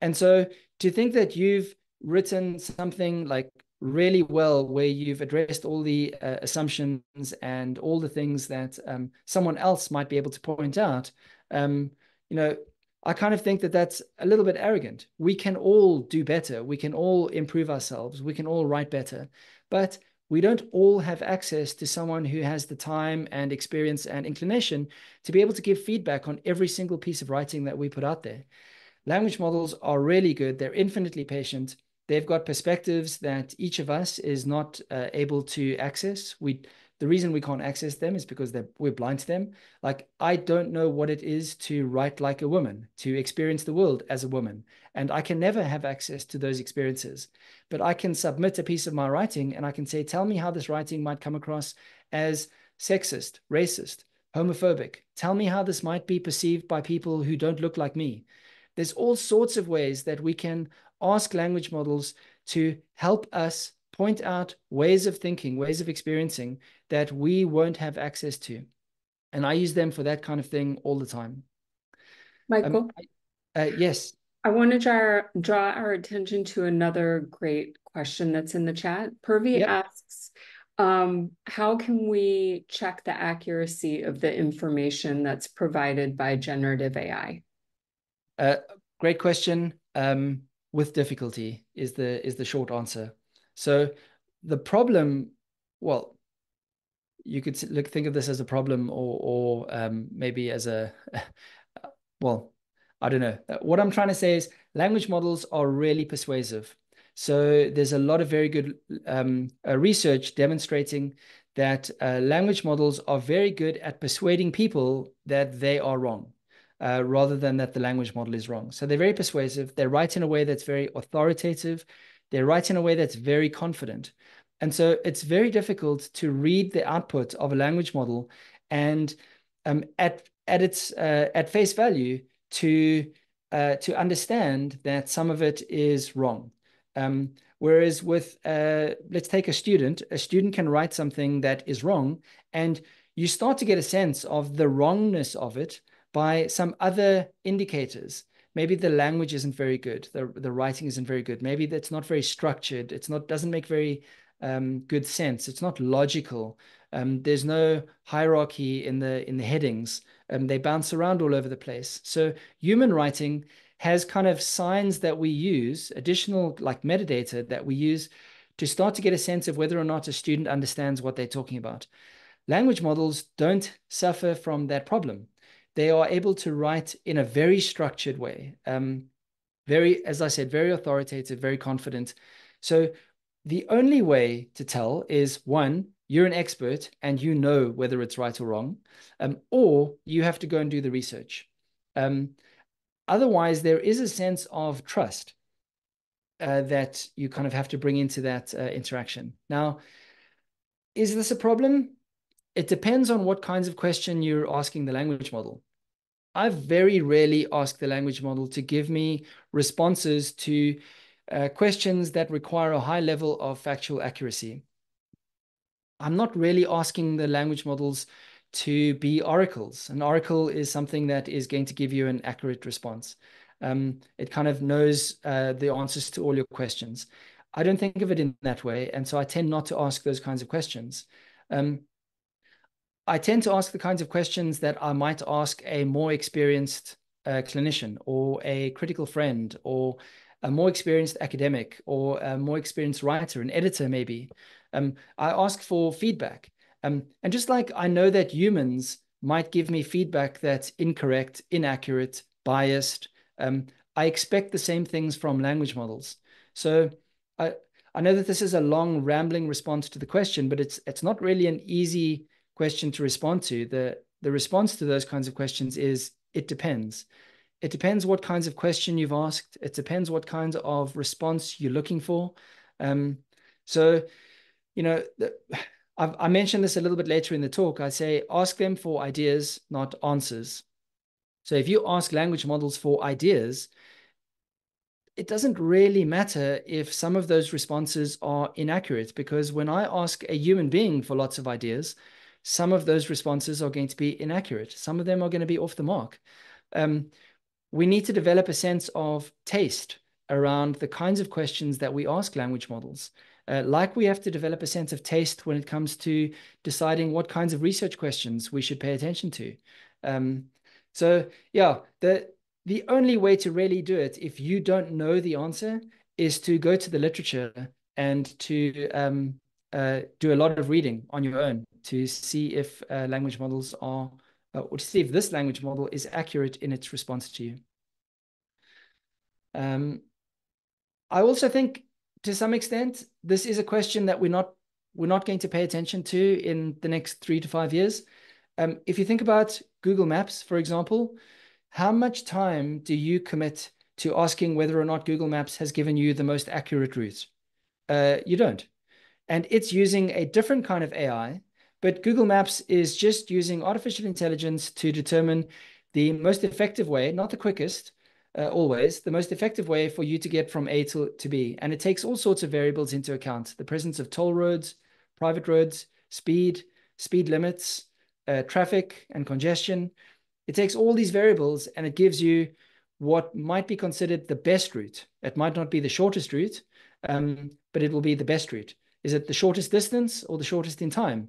And so to think that you've written something like really well where you've addressed all the uh, assumptions and all the things that um, someone else might be able to point out, um, you know, I kind of think that that's a little bit arrogant. We can all do better. We can all improve ourselves. We can all write better. But we don't all have access to someone who has the time and experience and inclination to be able to give feedback on every single piece of writing that we put out there. Language models are really good. They're infinitely patient. They've got perspectives that each of us is not uh, able to access. We the reason we can't access them is because we're blind to them. Like I don't know what it is to write like a woman, to experience the world as a woman, and I can never have access to those experiences. But I can submit a piece of my writing, and I can say, "Tell me how this writing might come across as sexist, racist, homophobic. Tell me how this might be perceived by people who don't look like me." There's all sorts of ways that we can ask language models to help us point out ways of thinking, ways of experiencing that we won't have access to. And I use them for that kind of thing all the time. Michael? Um, uh, yes. I want to draw, draw our attention to another great question that's in the chat. Purvi yep. asks, um, how can we check the accuracy of the information that's provided by generative AI? Uh, great question. Um, with difficulty is the is the short answer. So the problem, well, you could look think of this as a problem or or um, maybe as a well, I don't know. What I'm trying to say is language models are really persuasive. So there's a lot of very good um, uh, research demonstrating that uh, language models are very good at persuading people that they are wrong uh, rather than that the language model is wrong. So they're very persuasive. They write in a way that's very authoritative. They write in a way that's very confident. And so it's very difficult to read the output of a language model and um, at at its uh, at face value to uh, to understand that some of it is wrong. Um, whereas with uh, let's take a student, a student can write something that is wrong, and you start to get a sense of the wrongness of it by some other indicators. Maybe the language isn't very good. The, the writing isn't very good. Maybe it's not very structured. It's not doesn't make very um, good sense. It's not logical. Um, there's no hierarchy in the in the headings. Um, they bounce around all over the place. So human writing has kind of signs that we use, additional like metadata that we use to start to get a sense of whether or not a student understands what they're talking about. Language models don't suffer from that problem they are able to write in a very structured way. Um, very, as I said, very authoritative, very confident. So the only way to tell is one, you're an expert and you know whether it's right or wrong, um, or you have to go and do the research. Um, otherwise, there is a sense of trust uh, that you kind of have to bring into that uh, interaction. Now, is this a problem? It depends on what kinds of question you're asking the language model. I very rarely ask the language model to give me responses to uh, questions that require a high level of factual accuracy. I'm not really asking the language models to be oracles. An oracle is something that is going to give you an accurate response. Um, it kind of knows uh, the answers to all your questions. I don't think of it in that way. And so I tend not to ask those kinds of questions. Um, I tend to ask the kinds of questions that I might ask a more experienced uh, clinician or a critical friend or a more experienced academic or a more experienced writer, an editor maybe. Um, I ask for feedback. Um, and just like I know that humans might give me feedback that's incorrect, inaccurate, biased, um, I expect the same things from language models. So I, I know that this is a long rambling response to the question, but it's it's not really an easy question to respond to, the, the response to those kinds of questions is it depends. It depends what kinds of question you've asked. It depends what kinds of response you're looking for. Um, so, you know, the, I mentioned this a little bit later in the talk. I say ask them for ideas, not answers. So if you ask language models for ideas, it doesn't really matter if some of those responses are inaccurate because when I ask a human being for lots of ideas, some of those responses are going to be inaccurate. Some of them are going to be off the mark. Um, we need to develop a sense of taste around the kinds of questions that we ask language models. Uh, like we have to develop a sense of taste when it comes to deciding what kinds of research questions we should pay attention to. Um, so yeah, the the only way to really do it, if you don't know the answer, is to go to the literature and to um, uh, do a lot of reading on your own to see if uh, language models are, uh, or to see if this language model is accurate in its response to you. Um, I also think to some extent, this is a question that we're not we're not going to pay attention to in the next three to five years. Um, if you think about Google Maps, for example, how much time do you commit to asking whether or not Google Maps has given you the most accurate route? Uh, you don't. And it's using a different kind of AI, but Google Maps is just using artificial intelligence to determine the most effective way, not the quickest, uh, always, the most effective way for you to get from A to, to B. And it takes all sorts of variables into account the presence of toll roads, private roads, speed, speed limits, uh, traffic, and congestion. It takes all these variables and it gives you what might be considered the best route. It might not be the shortest route, um, but it will be the best route. Is it the shortest distance or the shortest in time?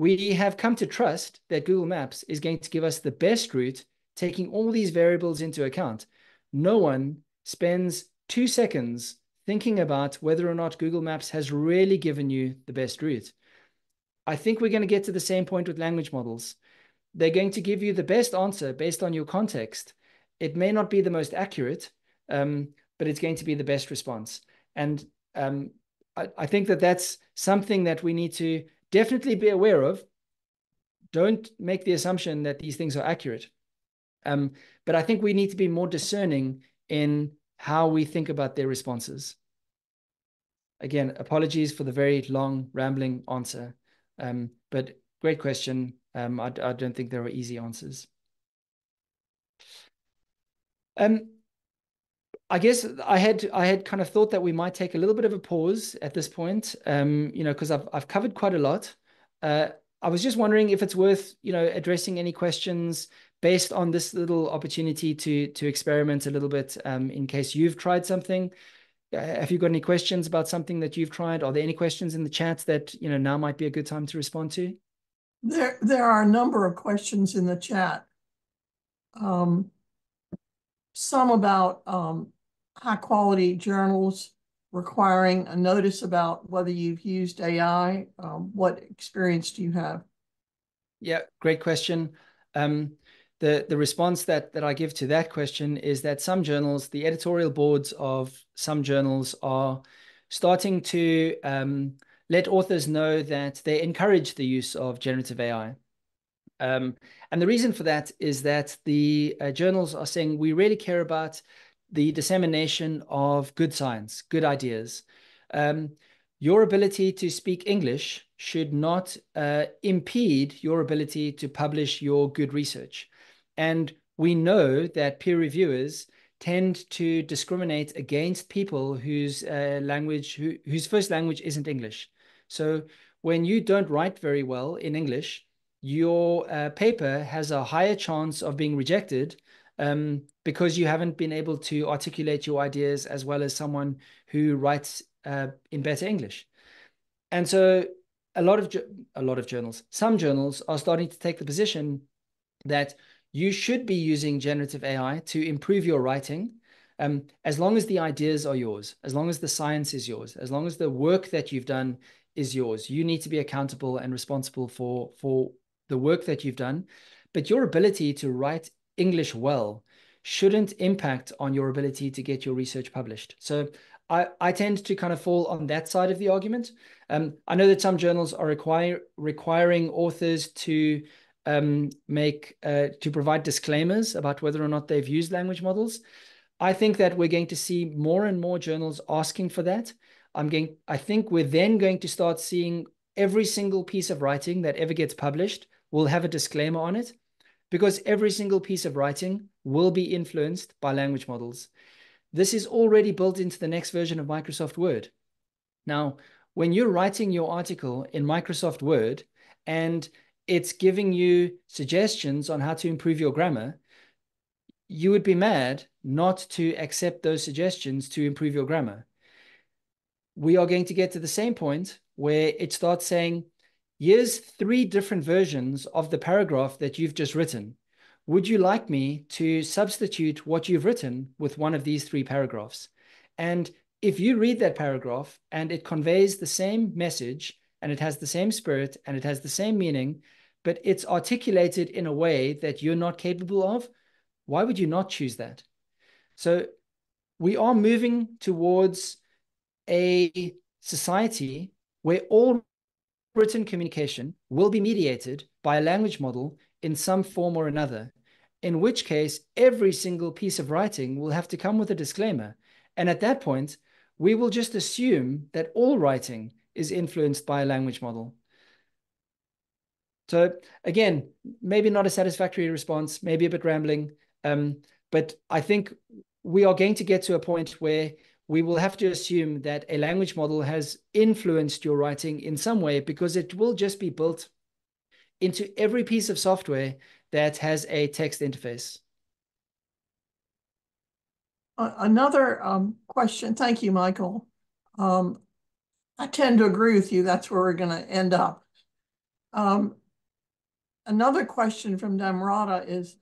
We have come to trust that Google Maps is going to give us the best route, taking all these variables into account. No one spends two seconds thinking about whether or not Google Maps has really given you the best route. I think we're going to get to the same point with language models. They're going to give you the best answer based on your context. It may not be the most accurate, um, but it's going to be the best response. And um, I, I think that that's something that we need to definitely be aware of. Don't make the assumption that these things are accurate. Um, but I think we need to be more discerning in how we think about their responses. Again, apologies for the very long, rambling answer, um, but great question. Um, I, I, don't think there are easy answers. Um, I guess I had I had kind of thought that we might take a little bit of a pause at this point, um, you know, because I've I've covered quite a lot. Uh, I was just wondering if it's worth, you know, addressing any questions based on this little opportunity to to experiment a little bit. Um, in case you've tried something, uh, have you got any questions about something that you've tried? Are there any questions in the chat that you know now might be a good time to respond to? There there are a number of questions in the chat. Um, some about um, high quality journals requiring a notice about whether you've used AI? Um, what experience do you have? Yeah, great question. Um, the, the response that, that I give to that question is that some journals, the editorial boards of some journals are starting to um, let authors know that they encourage the use of generative AI. Um, and the reason for that is that the uh, journals are saying we really care about the dissemination of good science, good ideas. Um, your ability to speak English should not uh, impede your ability to publish your good research. And we know that peer reviewers tend to discriminate against people whose uh, language, who, whose first language isn't English. So when you don't write very well in English, your uh, paper has a higher chance of being rejected um, because you haven't been able to articulate your ideas as well as someone who writes uh, in better English. And so a lot of a lot of journals, some journals are starting to take the position that you should be using generative AI to improve your writing, um, as long as the ideas are yours, as long as the science is yours, as long as the work that you've done is yours. You need to be accountable and responsible for for the work that you've done, but your ability to write English well shouldn't impact on your ability to get your research published. So I, I tend to kind of fall on that side of the argument. Um, I know that some journals are require, requiring authors to um, make uh, to provide disclaimers about whether or not they've used language models. I think that we're going to see more and more journals asking for that. I'm going. I think we're then going to start seeing every single piece of writing that ever gets published will have a disclaimer on it because every single piece of writing will be influenced by language models. This is already built into the next version of Microsoft Word. Now, when you're writing your article in Microsoft Word and it's giving you suggestions on how to improve your grammar, you would be mad not to accept those suggestions to improve your grammar. we are going to get to the same point where it starts saying, here's three different versions of the paragraph that you've just written. Would you like me to substitute what you've written with one of these three paragraphs? And if you read that paragraph and it conveys the same message and it has the same spirit and it has the same meaning, but it's articulated in a way that you're not capable of, why would you not choose that? So we are moving towards a society where all written communication will be mediated by a language model in some form or another, in which case every single piece of writing will have to come with a disclaimer. And at that point, we will just assume that all writing is influenced by a language model. So again, maybe not a satisfactory response, maybe a bit rambling, um, but I think we are going to get to a point where we will have to assume that a language model has influenced your writing in some way because it will just be built into every piece of software that has a text interface. Another um, question. Thank you, Michael. Um, I tend to agree with you. That's where we're going to end up. Um, another question from Namrata is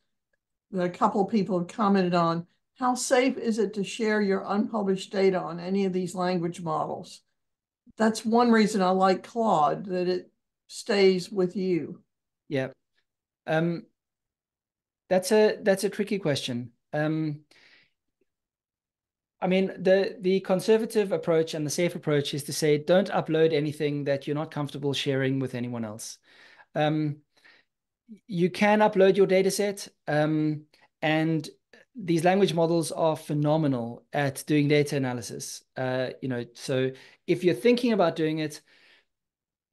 that a couple people have commented on how safe is it to share your unpublished data on any of these language models? That's one reason I like Claude, that it stays with you. Yeah. Um, that's a that's a tricky question. Um, I mean, the the conservative approach and the safe approach is to say, don't upload anything that you're not comfortable sharing with anyone else. Um, you can upload your data set, um, and these language models are phenomenal at doing data analysis. Uh, you know, so if you're thinking about doing it,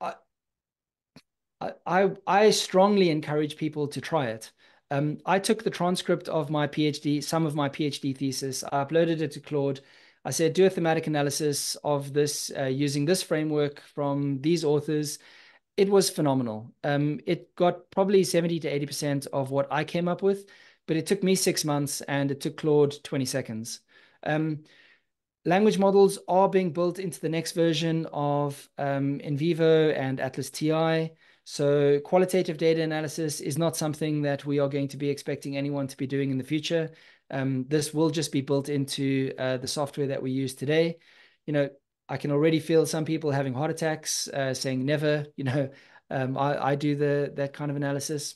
I, I, I strongly encourage people to try it. Um, I took the transcript of my PhD, some of my PhD thesis, I uploaded it to Claude. I said, do a thematic analysis of this uh, using this framework from these authors. It was phenomenal. Um, it got probably 70 to 80% of what I came up with but it took me six months and it took Claude 20 seconds. Um, language models are being built into the next version of um, NVivo and Atlas TI. So qualitative data analysis is not something that we are going to be expecting anyone to be doing in the future. Um, this will just be built into uh, the software that we use today. You know, I can already feel some people having heart attacks, uh, saying never. You know, um, I, I do the that kind of analysis.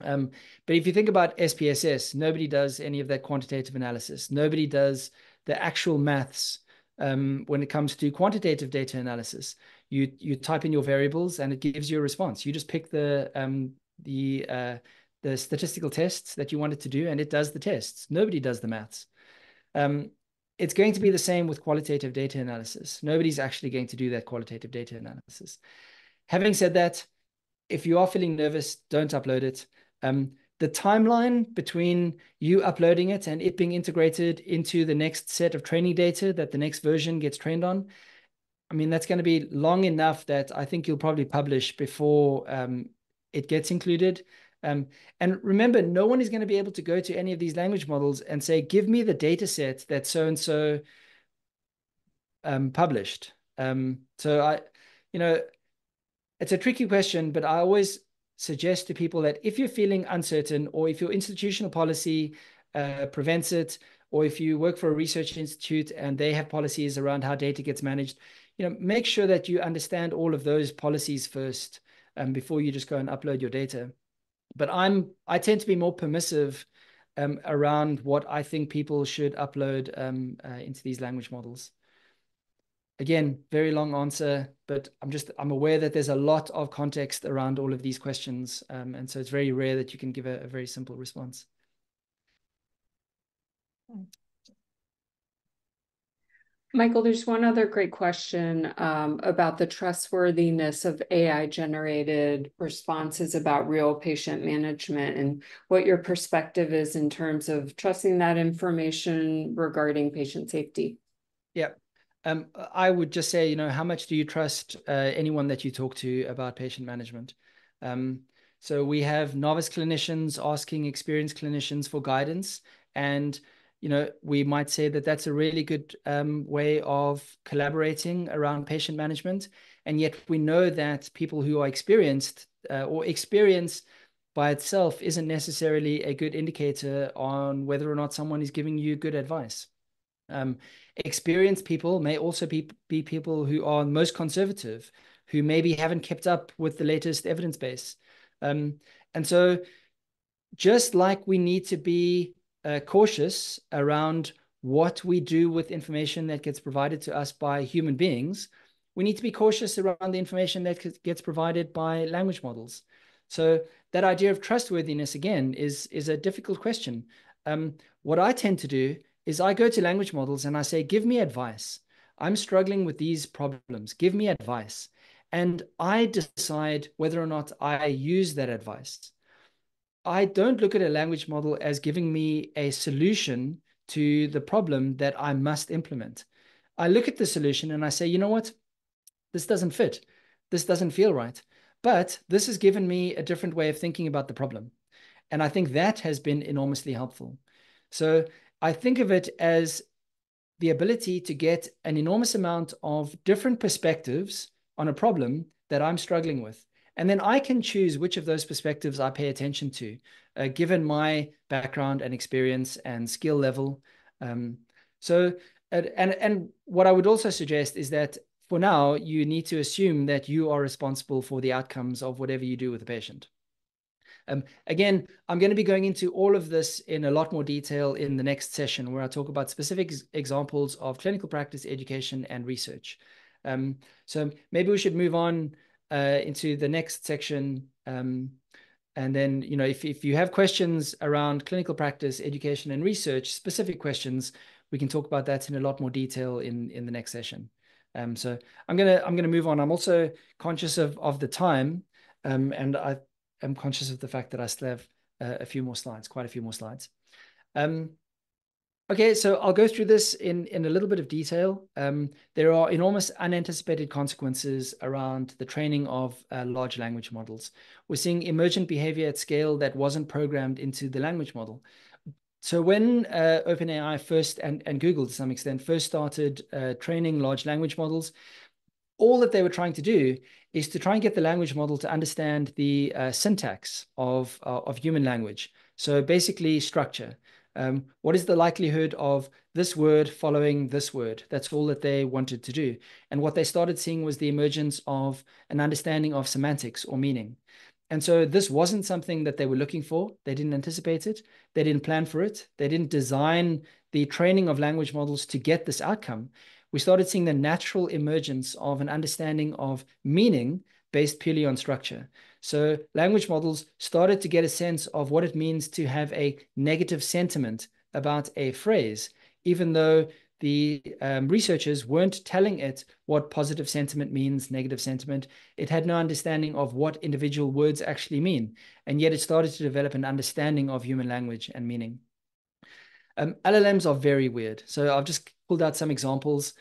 Um, but if you think about SPSS, nobody does any of that quantitative analysis. Nobody does the actual maths um, when it comes to quantitative data analysis. You you type in your variables and it gives you a response. You just pick the um, the uh, the statistical tests that you want it to do, and it does the tests. Nobody does the maths. Um, it's going to be the same with qualitative data analysis. Nobody's actually going to do that qualitative data analysis. Having said that, if you are feeling nervous, don't upload it. Um, the timeline between you uploading it and it being integrated into the next set of training data that the next version gets trained on, I mean, that's going to be long enough that I think you'll probably publish before um, it gets included. Um, and remember, no one is going to be able to go to any of these language models and say, give me the data set that so-and-so um, published. Um, so I, you know, it's a tricky question, but I always suggest to people that if you're feeling uncertain or if your institutional policy uh, prevents it, or if you work for a research institute and they have policies around how data gets managed, you know, make sure that you understand all of those policies first um, before you just go and upload your data. But I'm I tend to be more permissive um, around what I think people should upload um, uh, into these language models again, very long answer, but I'm just I'm aware that there's a lot of context around all of these questions, um, and so it's very rare that you can give a, a very simple response. Michael, there's one other great question um, about the trustworthiness of AI generated responses about real patient management and what your perspective is in terms of trusting that information regarding patient safety. Yeah, um, I would just say, you know, how much do you trust uh, anyone that you talk to about patient management? Um, so we have novice clinicians asking experienced clinicians for guidance, and you know, we might say that that's a really good um, way of collaborating around patient management. And yet we know that people who are experienced uh, or experience by itself isn't necessarily a good indicator on whether or not someone is giving you good advice. Um, experienced people may also be, be people who are most conservative, who maybe haven't kept up with the latest evidence base. Um, and so just like we need to be uh, cautious around what we do with information that gets provided to us by human beings, we need to be cautious around the information that gets provided by language models. So that idea of trustworthiness again is is a difficult question. Um, what I tend to do is I go to language models and I say, give me advice. I'm struggling with these problems. Give me advice. And I decide whether or not I use that advice. I don't look at a language model as giving me a solution to the problem that I must implement. I look at the solution and I say, you know what? This doesn't fit. This doesn't feel right. But this has given me a different way of thinking about the problem. And I think that has been enormously helpful. So I think of it as the ability to get an enormous amount of different perspectives on a problem that I'm struggling with. And then I can choose which of those perspectives I pay attention to, uh, given my background and experience and skill level. Um, so, and, and what I would also suggest is that for now, you need to assume that you are responsible for the outcomes of whatever you do with the patient. Um, again, I'm going to be going into all of this in a lot more detail in the next session where I talk about specific examples of clinical practice, education, and research. Um, so maybe we should move on uh, into the next section. Um, and then, you know, if, if you have questions around clinical practice, education, and research, specific questions, we can talk about that in a lot more detail in, in the next session. Um, so I'm gonna I'm gonna move on. I'm also conscious of of the time, um, and I am conscious of the fact that I still have uh, a few more slides, quite a few more slides. Um, Okay, so I'll go through this in, in a little bit of detail. Um, there are enormous unanticipated consequences around the training of uh, large language models. We're seeing emergent behavior at scale that wasn't programmed into the language model. So when uh, OpenAI first, and, and Google to some extent, first started uh, training large language models, all that they were trying to do is to try and get the language model to understand the uh, syntax of, uh, of human language. So basically structure. Um, what is the likelihood of this word following this word? That's all that they wanted to do. And what they started seeing was the emergence of an understanding of semantics or meaning. And so this wasn't something that they were looking for. They didn't anticipate it. They didn't plan for it. They didn't design the training of language models to get this outcome. We started seeing the natural emergence of an understanding of meaning based purely on structure. So language models started to get a sense of what it means to have a negative sentiment about a phrase, even though the um, researchers weren't telling it what positive sentiment means, negative sentiment. It had no understanding of what individual words actually mean. And yet it started to develop an understanding of human language and meaning. Um, LLMs are very weird. So I've just pulled out some examples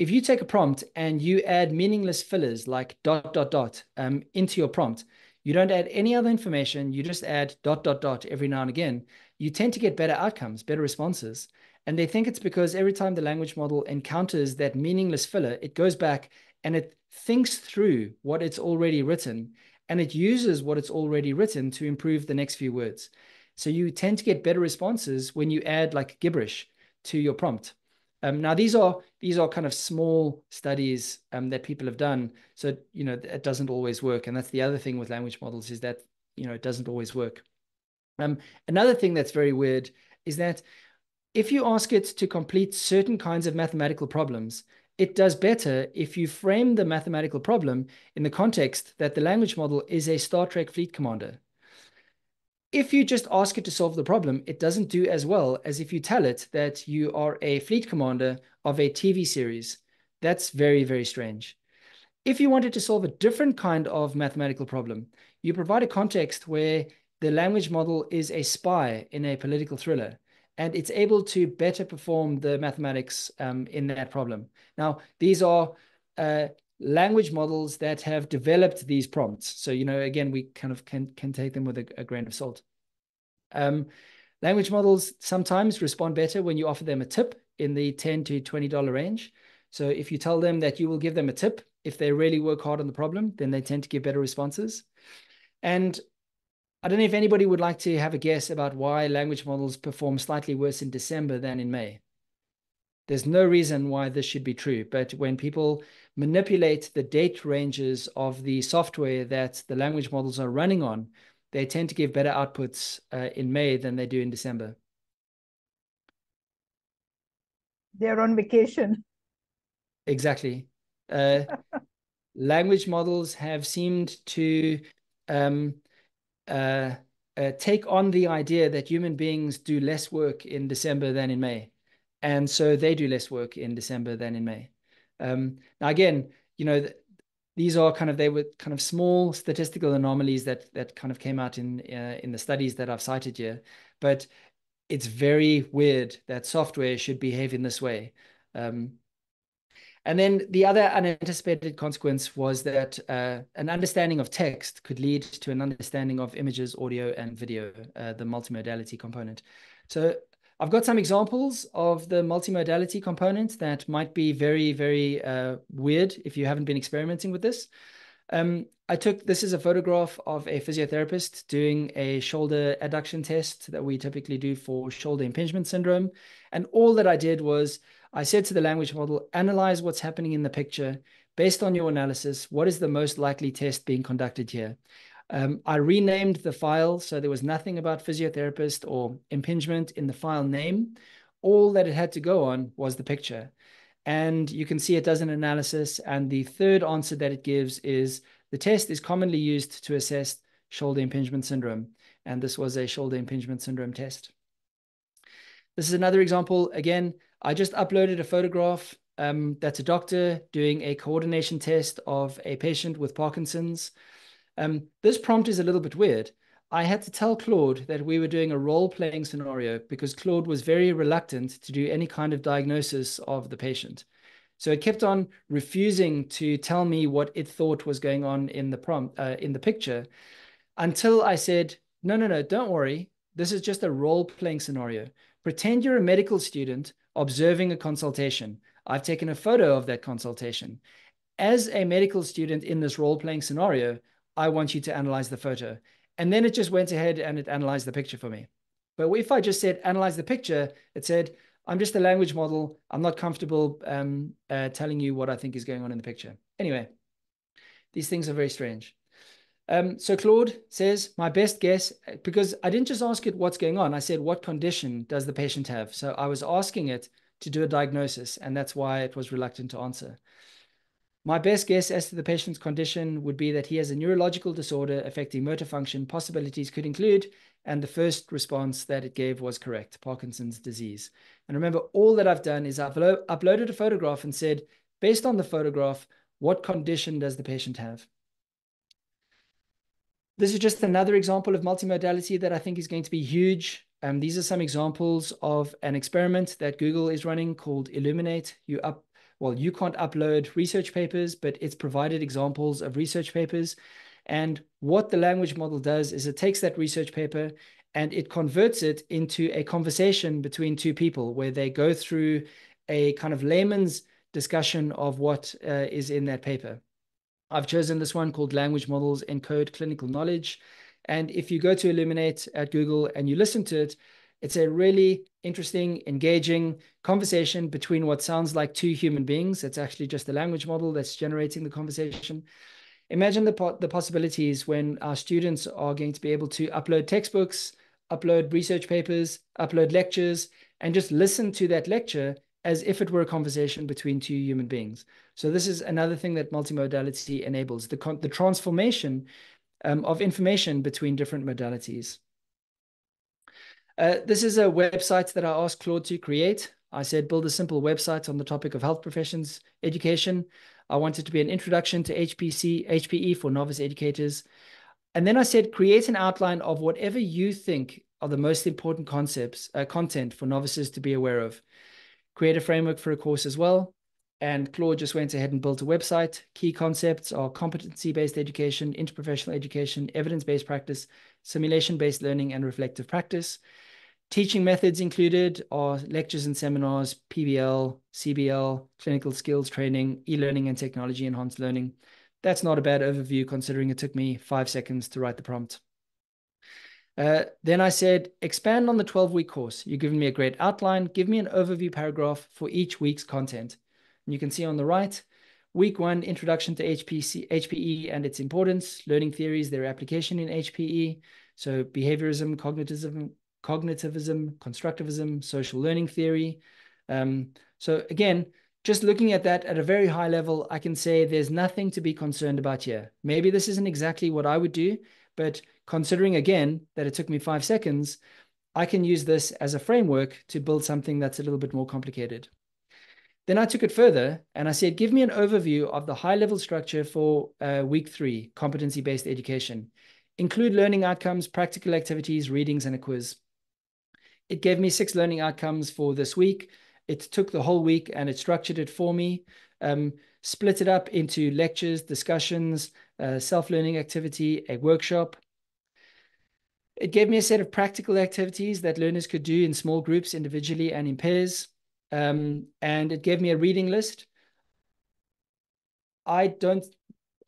if you take a prompt and you add meaningless fillers like dot, dot, dot um, into your prompt, you don't add any other information, you just add dot, dot, dot every now and again, you tend to get better outcomes, better responses. And they think it's because every time the language model encounters that meaningless filler, it goes back and it thinks through what it's already written and it uses what it's already written to improve the next few words. So you tend to get better responses when you add like gibberish to your prompt. Um, now these are these are kind of small studies um, that people have done, so you know it doesn't always work, and that's the other thing with language models is that you know it doesn't always work. Um, another thing that's very weird is that if you ask it to complete certain kinds of mathematical problems, it does better if you frame the mathematical problem in the context that the language model is a Star Trek fleet commander. If you just ask it to solve the problem, it doesn't do as well as if you tell it that you are a fleet commander of a TV series. That's very, very strange. If you wanted to solve a different kind of mathematical problem, you provide a context where the language model is a spy in a political thriller, and it's able to better perform the mathematics um, in that problem. Now, these are uh, language models that have developed these prompts. So, you know, again, we kind of can, can take them with a, a grain of salt. Um, Language models sometimes respond better when you offer them a tip in the 10 to $20 range. So if you tell them that you will give them a tip if they really work hard on the problem, then they tend to give better responses. And I don't know if anybody would like to have a guess about why language models perform slightly worse in December than in May. There's no reason why this should be true, but when people manipulate the date ranges of the software that the language models are running on, they tend to give better outputs uh, in May than they do in December. They're on vacation. Exactly. Uh, language models have seemed to um, uh, uh, take on the idea that human beings do less work in December than in May. And so they do less work in December than in May. Um, now, again, you know, th these are kind of, they were kind of small statistical anomalies that, that kind of came out in, uh, in the studies that I've cited here. But it's very weird that software should behave in this way. Um, and then the other unanticipated consequence was that uh, an understanding of text could lead to an understanding of images, audio, and video, uh, the multimodality component. So I've got some examples of the multimodality component that might be very, very uh, weird if you haven't been experimenting with this. Um, I took, this is a photograph of a physiotherapist doing a shoulder adduction test that we typically do for shoulder impingement syndrome. And all that I did was I said to the language model, analyze what's happening in the picture. Based on your analysis, what is the most likely test being conducted here? Um, I renamed the file so there was nothing about physiotherapist or impingement in the file name. All that it had to go on was the picture. And you can see it does an analysis. And the third answer that it gives is the test is commonly used to assess shoulder impingement syndrome. And this was a shoulder impingement syndrome test. This is another example. Again, I just uploaded a photograph. Um, that's a doctor doing a coordination test of a patient with Parkinson's. Um, this prompt is a little bit weird. I had to tell Claude that we were doing a role-playing scenario because Claude was very reluctant to do any kind of diagnosis of the patient. So it kept on refusing to tell me what it thought was going on in the prompt, uh, in the picture, until I said, no, no, no, don't worry. This is just a role-playing scenario. Pretend you're a medical student observing a consultation. I've taken a photo of that consultation. As a medical student in this role-playing scenario, I want you to analyze the photo. And then it just went ahead and it analyzed the picture for me. But if I just said analyze the picture, it said, I'm just a language model. I'm not comfortable um, uh, telling you what I think is going on in the picture. Anyway, these things are very strange. Um, so Claude says, my best guess, because I didn't just ask it what's going on. I said, what condition does the patient have? So I was asking it to do a diagnosis, and that's why it was reluctant to answer. My best guess as to the patient's condition would be that he has a neurological disorder affecting motor function. Possibilities could include, and the first response that it gave was correct, Parkinson's disease. And remember, all that I've done is I've uploaded a photograph and said, based on the photograph, what condition does the patient have? This is just another example of multimodality that I think is going to be huge. Um, these are some examples of an experiment that Google is running called Illuminate. You up, well, you can't upload research papers, but it's provided examples of research papers. And what the language model does is it takes that research paper and it converts it into a conversation between two people where they go through a kind of layman's discussion of what uh, is in that paper. I've chosen this one called Language Models Encode Clinical Knowledge. And if you go to Illuminate at Google and you listen to it, it's a really interesting, engaging conversation between what sounds like two human beings. It's actually just a language model that's generating the conversation. Imagine the, po the possibilities when our students are going to be able to upload textbooks, upload research papers, upload lectures, and just listen to that lecture as if it were a conversation between two human beings. So this is another thing that multimodality enables, the, the transformation um, of information between different modalities. Uh, this is a website that I asked Claude to create. I said, build a simple website on the topic of health professions education. I wanted to be an introduction to HPC, HPE for novice educators. And then I said, create an outline of whatever you think are the most important concepts, uh, content for novices to be aware of create a framework for a course as well. And Claude just went ahead and built a website. Key concepts are competency-based education, interprofessional education, evidence-based practice, simulation-based learning, and reflective practice. Teaching methods included are lectures and seminars, PBL, CBL, clinical skills training, e-learning and technology enhanced learning. That's not a bad overview considering it took me five seconds to write the prompt. Uh, then I said, expand on the 12 week course. You've given me a great outline. Give me an overview paragraph for each week's content. And you can see on the right, week one, introduction to HPC, HPE and its importance, learning theories, their application in HPE. So behaviorism, cognitivism, cognitivism, constructivism, social learning theory. Um, so again, just looking at that at a very high level, I can say there's nothing to be concerned about here. Maybe this isn't exactly what I would do, but considering again that it took me five seconds, I can use this as a framework to build something that's a little bit more complicated. Then I took it further and I said, give me an overview of the high level structure for uh, week three, competency based education. Include learning outcomes, practical activities, readings, and a quiz. It gave me six learning outcomes for this week. It took the whole week and it structured it for me, um, split it up into lectures, discussions, uh, self-learning activity, a workshop. It gave me a set of practical activities that learners could do in small groups, individually and in pairs. Um, and it gave me a reading list. I don't,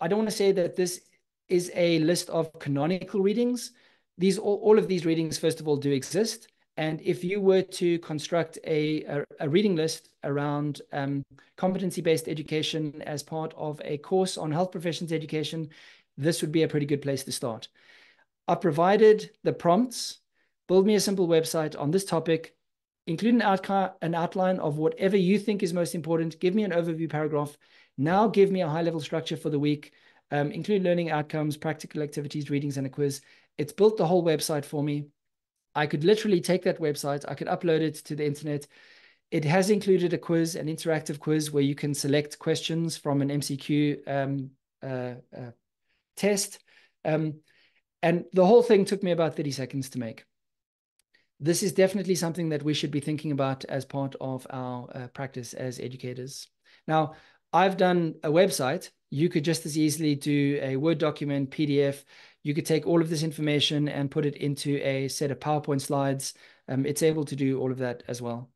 I don't want to say that this is a list of canonical readings. These all, all of these readings, first of all, do exist. And if you were to construct a, a, a reading list around um, competency-based education as part of a course on health professions education, this would be a pretty good place to start. I provided the prompts, build me a simple website on this topic, include an, an outline of whatever you think is most important, give me an overview paragraph, now give me a high-level structure for the week, um, include learning outcomes, practical activities, readings, and a quiz. It's built the whole website for me. I could literally take that website, I could upload it to the internet. It has included a quiz, an interactive quiz where you can select questions from an MCQ um, uh, uh, test. Um, and the whole thing took me about 30 seconds to make. This is definitely something that we should be thinking about as part of our uh, practice as educators. Now, I've done a website. You could just as easily do a Word document, PDF, you could take all of this information and put it into a set of PowerPoint slides. Um, it's able to do all of that as well.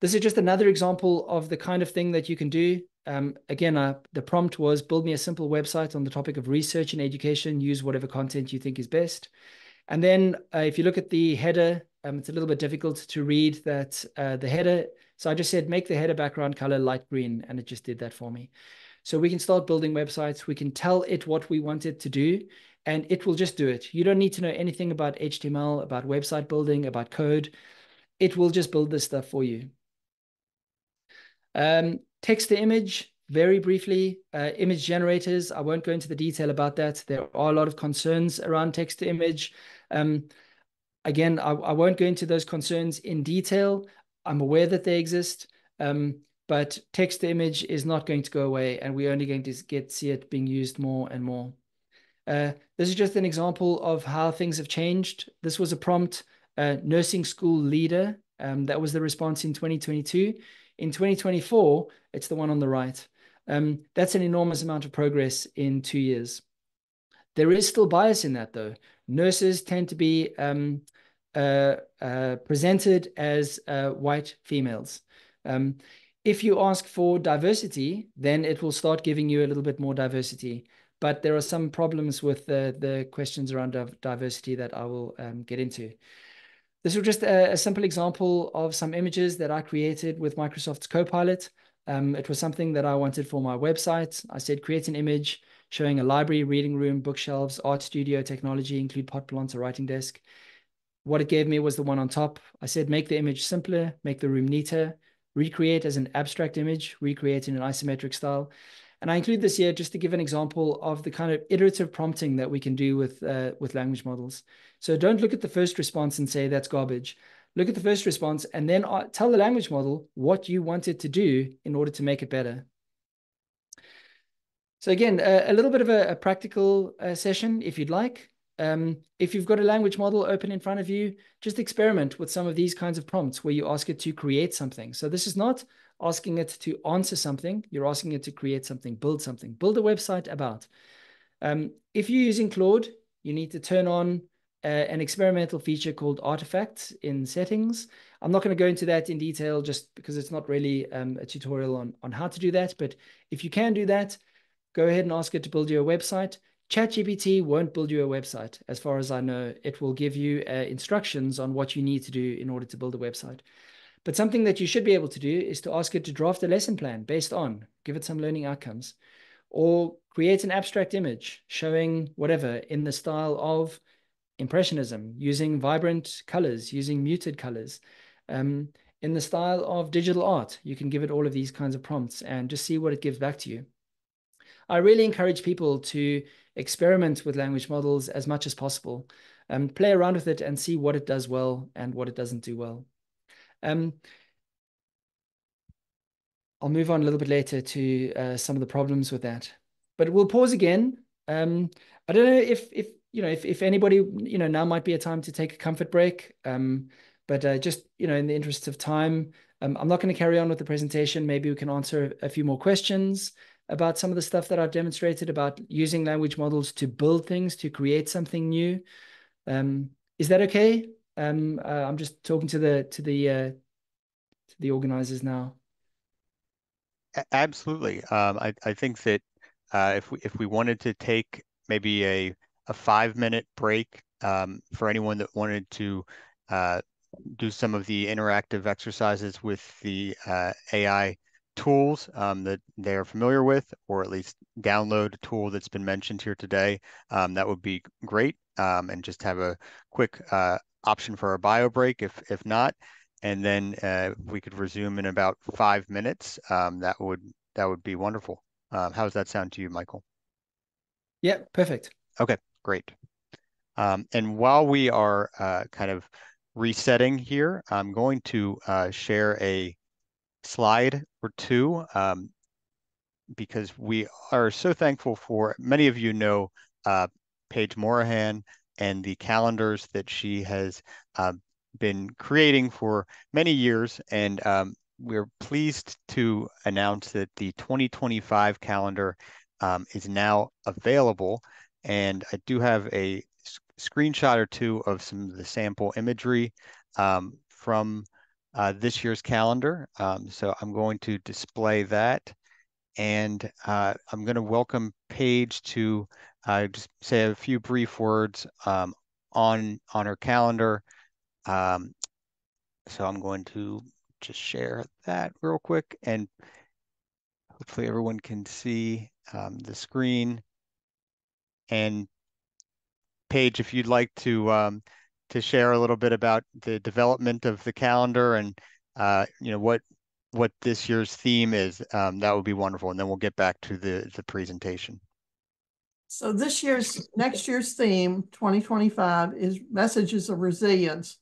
This is just another example of the kind of thing that you can do. Um, again, uh, the prompt was build me a simple website on the topic of research and education, use whatever content you think is best. And then uh, if you look at the header, um, it's a little bit difficult to read that uh, the header. So I just said, make the header background color light green, and it just did that for me. So we can start building websites. We can tell it what we want it to do, and it will just do it. You don't need to know anything about HTML, about website building, about code. It will just build this stuff for you. Um, text to image, very briefly, uh, image generators. I won't go into the detail about that. There are a lot of concerns around text to image. Um, again, I, I, won't go into those concerns in detail. I'm aware that they exist, um, but text to image is not going to go away, and we're only going to get see it being used more and more. Uh, this is just an example of how things have changed. This was a prompt uh, nursing school leader. Um, that was the response in 2022. In 2024, it's the one on the right. Um, that's an enormous amount of progress in two years. There is still bias in that, though. Nurses tend to be um, uh, uh, presented as uh, white females. Um, if you ask for diversity, then it will start giving you a little bit more diversity but there are some problems with the, the questions around diversity that I will um, get into. This is just a, a, simple example of some images that I created with Microsoft's Copilot. Um, it was something that I wanted for my website. I said, create an image showing a library, reading room, bookshelves, art studio, technology, include pot plants, a writing desk. What it gave me was the one on top. I said, make the image simpler, make the room neater, recreate as an abstract image, recreate in an isometric style. And I include this here just to give an example of the kind of iterative prompting that we can do with, uh, with language models. So don't look at the first response and say that's garbage. Look at the first response and then uh, tell the language model what you want it to do in order to make it better. So again, a, little bit of a, a practical uh, session if you'd like. Um, if you've got a language model open in front of you, just experiment with some of these kinds of prompts where you ask it to create something. So this is not asking it to answer something. You're asking it to create something, build something, build a website about. Um, if you're using Claude, you need to turn on an experimental feature called artifacts in settings. I'm not going to go into that in detail just because it's not really um, a tutorial on, on how to do that. But if you can do that, go ahead and ask it to build you a website. ChatGPT won't build you a website. As far as I know, it will give you uh, instructions on what you need to do in order to build a website. But something that you should be able to do is to ask it to draft a lesson plan based on, give it some learning outcomes, or create an abstract image showing whatever in the style of Impressionism, using vibrant colors, using muted colors. Um, in the style of digital art, you can give it all of these kinds of prompts and just see what it gives back to you. I really encourage people to experiment with language models as much as possible, um, play around with it and see what it does well and what it doesn't do well. Um, I'll move on a little bit later to uh, some of the problems with that, but we'll pause again. Um, I don't know if if you know if if anybody you know now might be a time to take a comfort break. Um, but uh, just you know in the interest of time, um, I'm not going to carry on with the presentation. Maybe we can answer a few more questions about some of the stuff that I've demonstrated about using language models to build things, to create something new. Um, is that okay? Um, uh, I'm just talking to the to the uh, to the organizers now. Absolutely. Um, I I think that uh, if we if we wanted to take maybe a a five minute break um, for anyone that wanted to uh, do some of the interactive exercises with the uh, AI tools um, that they are familiar with, or at least download a tool that's been mentioned here today, um, that would be great. Um, and just have a quick uh, option for a bio break if, if not. And then uh, we could resume in about five minutes. Um, that would that would be wonderful. Um, how does that sound to you, Michael? Yeah, perfect. Okay, great. Um, and while we are uh, kind of resetting here, I'm going to uh, share a slide or two um, because we are so thankful for many of you know uh, Page Morahan and the calendars that she has uh, been creating for many years. And um, we're pleased to announce that the 2025 calendar um, is now available. And I do have a screenshot or two of some of the sample imagery um, from uh, this year's calendar. Um, so I'm going to display that. And uh, I'm going to welcome Page to uh, just say a few brief words um, on, on her calendar. Um, so I'm going to just share that real quick and hopefully everyone can see um, the screen. And Page, if you'd like to um, to share a little bit about the development of the calendar and uh, you know what what this year's theme is, um, that would be wonderful. And then we'll get back to the the presentation. So this year's next year's theme, 2025, is messages of resilience,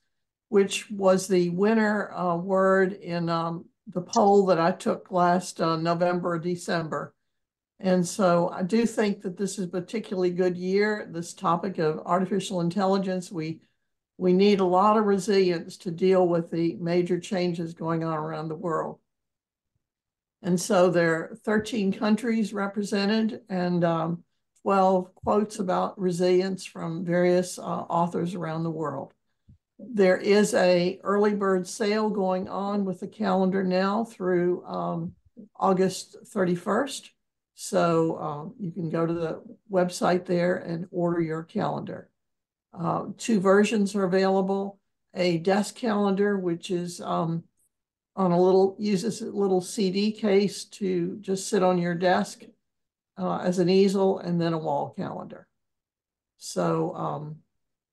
which was the winner uh, word in um, the poll that I took last uh, November, December. And so I do think that this is a particularly good year. This topic of artificial intelligence, we we need a lot of resilience to deal with the major changes going on around the world. And so there are 13 countries represented and um, 12 quotes about resilience from various uh, authors around the world. There is a early bird sale going on with the calendar now through um, August 31st. So um, you can go to the website there and order your calendar. Uh, two versions are available. A desk calendar, which is um, on a little, uses a little CD case to just sit on your desk uh, as an easel, and then a wall calendar. So um,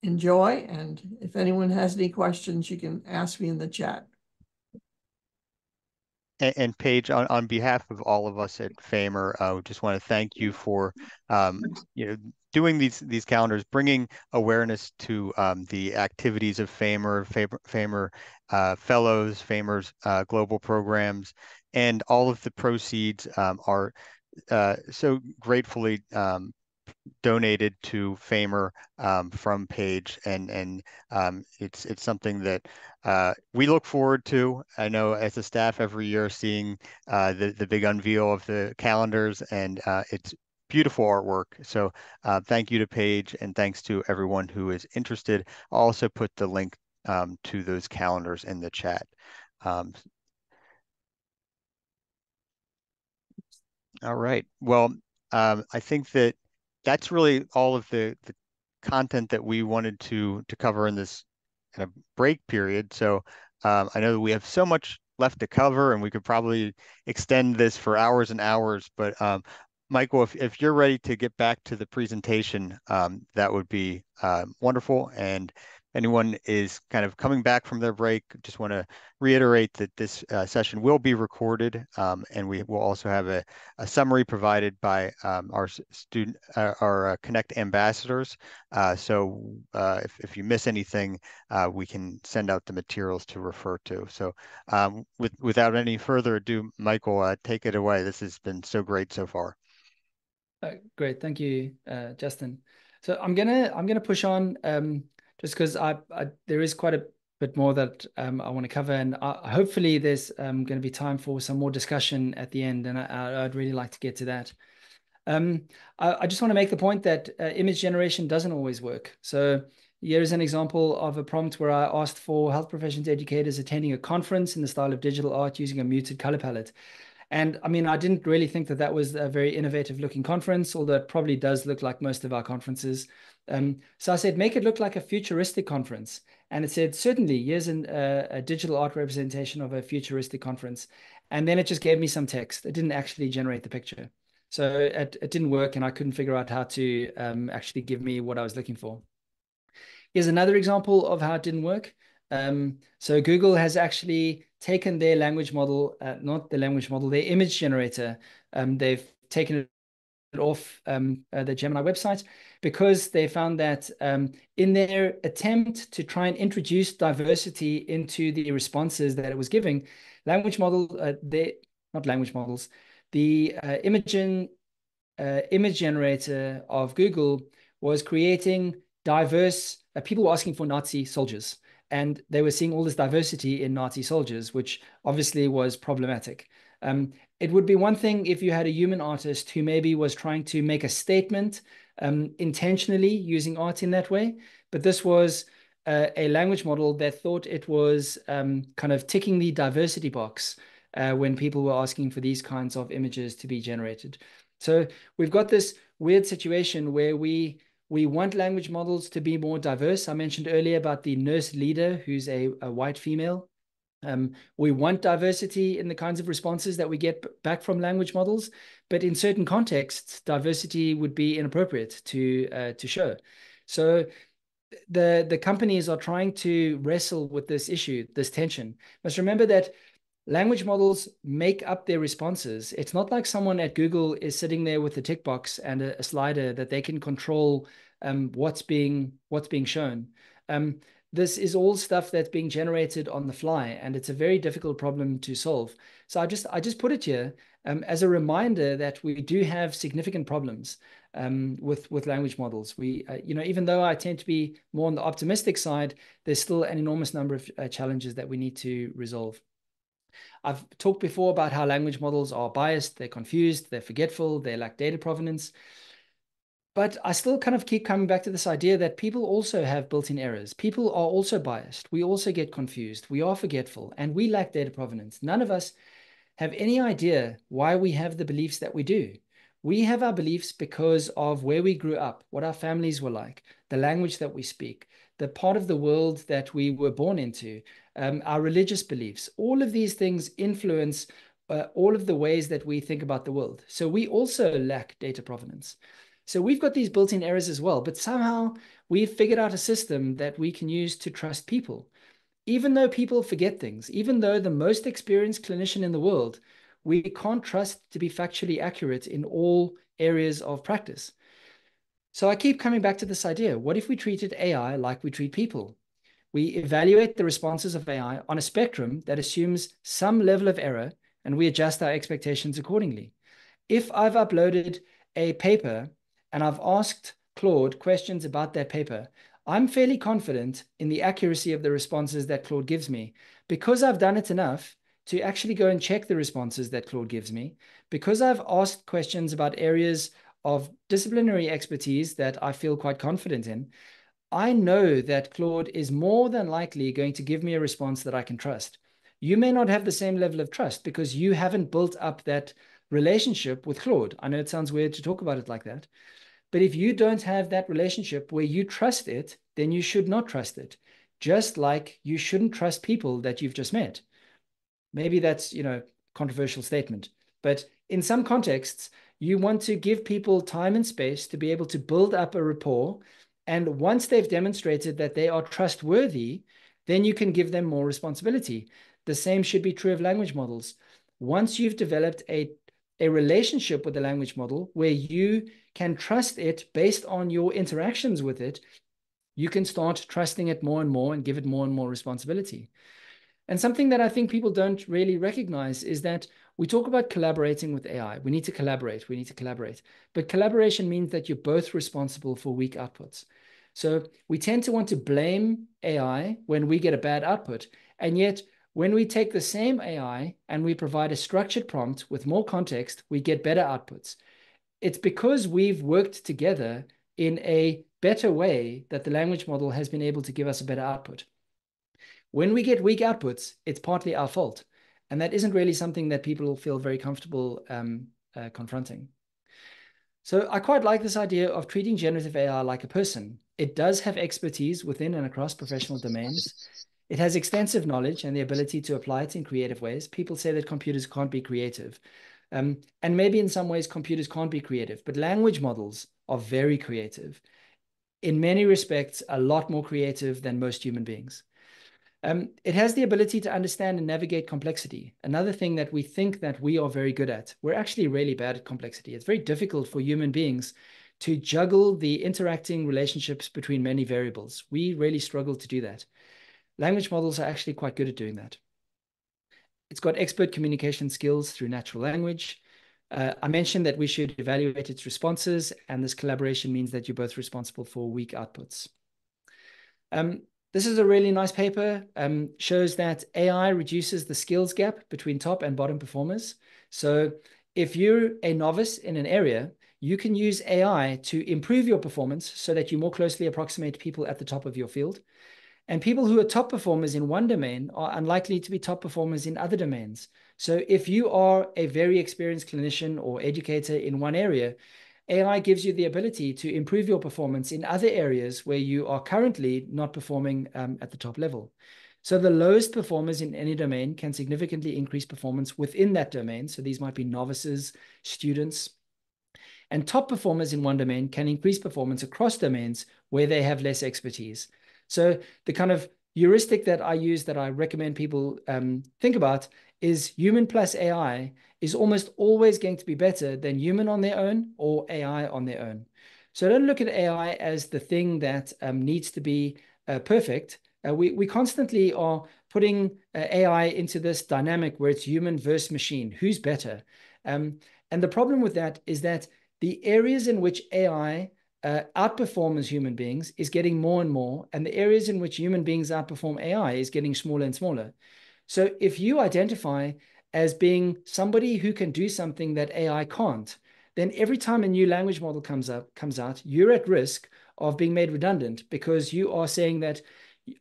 enjoy, and if anyone has any questions, you can ask me in the chat. And, and Page, on, on behalf of all of us at FAIMER, I uh, just want to thank you for um, you know doing these these calendars, bringing awareness to um, the activities of FAIMER, FAIMER uh, fellows, FAIMER's uh, global programs, and all of the proceeds um, are uh, so gratefully um, donated to FAIMER um, from Page, and and um, it's it's something that uh, we look forward to. I know as a staff every year seeing uh, the the big unveil of the calendars, and uh, it's beautiful artwork. So uh, thank you to Page and thanks to everyone who is interested. I'll also put the link um, to those calendars in the chat. All right. Well, um, I think that that's really all of the, the content that we wanted to to cover in this kind of break period. So um, I know we have so much left to cover and we could probably extend this for hours and hours, but um, Michael, if, if you're ready to get back to the presentation, um, that would be uh, wonderful. And anyone is kind of coming back from their break, just want to reiterate that this uh, session will be recorded, um, and we will also have a, a summary provided by um, our student, uh, our uh, Connect ambassadors. Uh, so uh, if, if you miss anything, uh, we can send out the materials to refer to. So um, with, without any further ado, Michael, take it away. This has been so great so far. great, thank you, Justin. So I'm gonna I'm gonna push on. Um, just because I, I, there is quite a bit more that um, I want to cover, and I, hopefully there's um, going to be time for some more discussion at the end, and I, would really like to get to that. Um, I, I, just want to make the point that uh, image generation doesn't always work. So here is an example of a prompt where I asked for health professions educators attending a conference in the style of digital art using a muted color palette. And I mean, I didn't really think that that was a very innovative looking conference, although it probably does look like most of our conferences. Um, so I said, make it look like a futuristic conference. And it said, certainly, here's an, uh, a digital art representation of a futuristic conference. And then it just gave me some text. It didn't actually generate the picture. So it, it didn't work and I couldn't figure out how to um, actually give me what I was looking for. Here's another example of how it didn't work. Um, so Google has actually taken their language model, uh, not the language model, their image generator. Um, they've taken it off um, uh, the Gemini website because they found that um, in their attempt to try and introduce diversity into the responses that it was giving, language model, uh, they not language models, the uh, imaging uh, image generator of Google was creating diverse uh, people were asking for Nazi soldiers, and they were seeing all this diversity in Nazi soldiers, which obviously was problematic. Um, it would be one thing if you had a human artist who maybe was trying to make a statement um, intentionally using art in that way, but this was uh, a language model that thought it was um, kind of ticking the diversity box uh, when people were asking for these kinds of images to be generated. So we've got this weird situation where we we want language models to be more diverse. I mentioned earlier about the nurse leader, who's a, a white female. Um, we want diversity in the kinds of responses that we get back from language models, but in certain contexts, diversity would be inappropriate to uh, to show. So the the companies are trying to wrestle with this issue, this tension. Must remember that language models make up their responses. It's not like someone at Google is sitting there with a tick box and a, a slider that they can control um, what's being what's being shown. Um, this is all stuff that's being generated on the fly and it's a very difficult problem to solve. So i just i just put it here um, as a reminder that we do have significant problems um, with with language models. We uh, you know even though i tend to be more on the optimistic side there's still an enormous number of uh, challenges that we need to resolve. I've talked before about how language models are biased, they're confused, they're forgetful, they lack data provenance. But I still kind of keep coming back to this idea that people also have built-in errors. People are also biased. We also get confused. We are forgetful and we lack data provenance. None of us have any idea why we have the beliefs that we do. We have our beliefs because of where we grew up, what our families were like, the language that we speak, the part of the world that we were born into, um, our religious beliefs. All of these things influence uh, all of the ways that we think about the world. So we also lack data provenance. So we've got these built-in errors as well, but somehow we've figured out a system that we can use to trust people. Even though people forget things, even though the most experienced clinician in the world, we can't trust to be factually accurate in all areas of practice. So I keep coming back to this idea. What if we treated AI like we treat people? We evaluate the responses of AI on a spectrum that assumes some level of error, and we adjust our expectations accordingly. If I've uploaded a paper and I've asked Claude questions about that paper, I'm fairly confident in the accuracy of the responses that Claude gives me because I've done it enough to actually go and check the responses that Claude gives me, because I've asked questions about areas of disciplinary expertise that I feel quite confident in, I know that Claude is more than likely going to give me a response that I can trust. You may not have the same level of trust because you haven't built up that relationship with Claude. I know it sounds weird to talk about it like that, but if you don't have that relationship where you trust it, then you should not trust it. Just like you shouldn't trust people that you've just met. Maybe that's, you know, controversial statement, but in some contexts, you want to give people time and space to be able to build up a rapport. And once they've demonstrated that they are trustworthy, then you can give them more responsibility. The same should be true of language models. Once you've developed a, a relationship with the language model where you can trust it based on your interactions with it, you can start trusting it more and more and give it more and more responsibility. And something that I think people don't really recognize is that we talk about collaborating with AI. We need to collaborate. We need to collaborate. But collaboration means that you're both responsible for weak outputs. So we tend to want to blame AI when we get a bad output. And yet when we take the same AI and we provide a structured prompt with more context, we get better outputs. It's because we've worked together in a better way that the language model has been able to give us a better output. When we get weak outputs, it's partly our fault. And that isn't really something that people feel very comfortable um, uh, confronting. So I quite like this idea of treating generative AI like a person. It does have expertise within and across professional domains. It has extensive knowledge and the ability to apply it in creative ways. People say that computers can't be creative. Um, and maybe in some ways, computers can't be creative, but language models are very creative. In many respects, a lot more creative than most human beings. Um, it has the ability to understand and navigate complexity. Another thing that we think that we are very good at. We're actually really bad at complexity. It's very difficult for human beings to juggle the interacting relationships between many variables. We really struggle to do that. Language models are actually quite good at doing that. It's got expert communication skills through natural language. Uh, I mentioned that we should evaluate its responses, and this collaboration means that you're both responsible for weak outputs. Um, this is a really nice paper, um, shows that AI reduces the skills gap between top and bottom performers. So if you're a novice in an area, you can use AI to improve your performance so that you more closely approximate people at the top of your field. And people who are top performers in one domain are unlikely to be top performers in other domains. So if you are a very experienced clinician or educator in one area, AI gives you the ability to improve your performance in other areas where you are currently not performing um, at the top level. So the lowest performers in any domain can significantly increase performance within that domain. So these might be novices, students, and top performers in one domain can increase performance across domains where they have less expertise. So the kind of heuristic that I use that I recommend people um, think about is human plus AI is almost always going to be better than human on their own or AI on their own. So don't look at AI as the thing that um, needs to be uh, perfect. Uh, we, we constantly are putting uh, AI into this dynamic where it's human versus machine. Who's better? Um, and the problem with that is that the areas in which AI uh, outperform as human beings is getting more and more, and the areas in which human beings outperform AI is getting smaller and smaller. So if you identify as being somebody who can do something that AI can't, then every time a new language model comes up comes out, you're at risk of being made redundant because you are saying that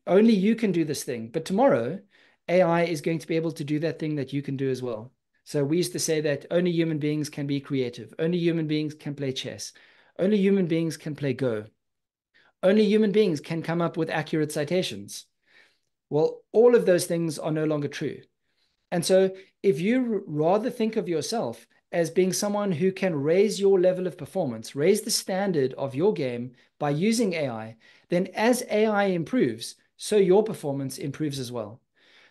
only you can do this thing. But tomorrow, AI is going to be able to do that thing that you can do as well. So we used to say that only human beings can be creative. Only human beings can play chess. Only human beings can play Go. Only human beings can come up with accurate citations. Well, all of those things are no longer true. And so if you rather think of yourself as being someone who can raise your level of performance, raise the standard of your game by using AI, then as AI improves, so your performance improves as well.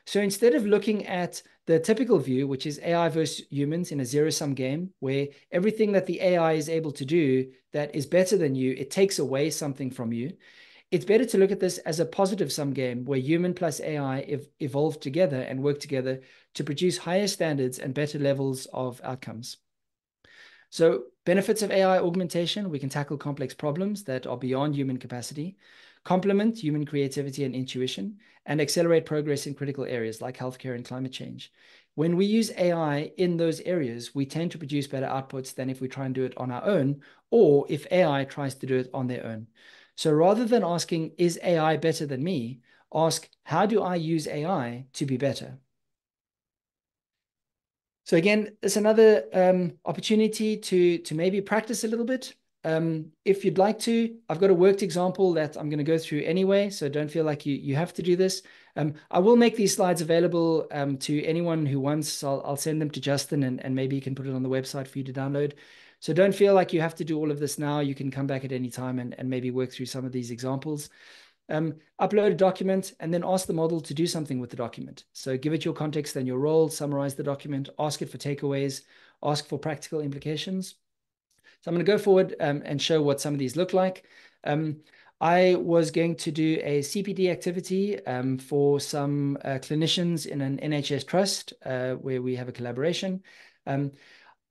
So instead of looking at the typical view, which is AI versus humans in a zero sum game, where everything that the AI is able to do that is better than you, it takes away something from you. It's better to look at this as a positive sum game where human plus AI ev evolve together and work together to produce higher standards and better levels of outcomes. So benefits of AI augmentation, we can tackle complex problems that are beyond human capacity complement human creativity and intuition, and accelerate progress in critical areas like healthcare and climate change. when we use AI in those areas, we tend to produce better outputs than if we try and do it on our own, or if AI tries to do it on their own. So rather than asking, is AI better than me? Ask, how do I use AI to be better? So again, it's another um, opportunity to, to maybe practice a little bit. Um, if you'd like to, I've got a worked example that I'm going to go through anyway, so don't feel like you, you have to do this. Um, I will make these slides available um, to anyone who wants. I'll, I'll send them to Justin and, and maybe he can put it on the website for you to download. So don't feel like you have to do all of this now. You can come back at any time and, and maybe work through some of these examples. Um, upload a document and then ask the model to do something with the document. So give it your context and your role, summarize the document, ask it for takeaways, ask for practical implications. So I'm going to go forward um, and show what some of these look like. Um, I was going to do a CPD activity um, for some uh, clinicians in an NHS trust uh, where we have a collaboration. Um,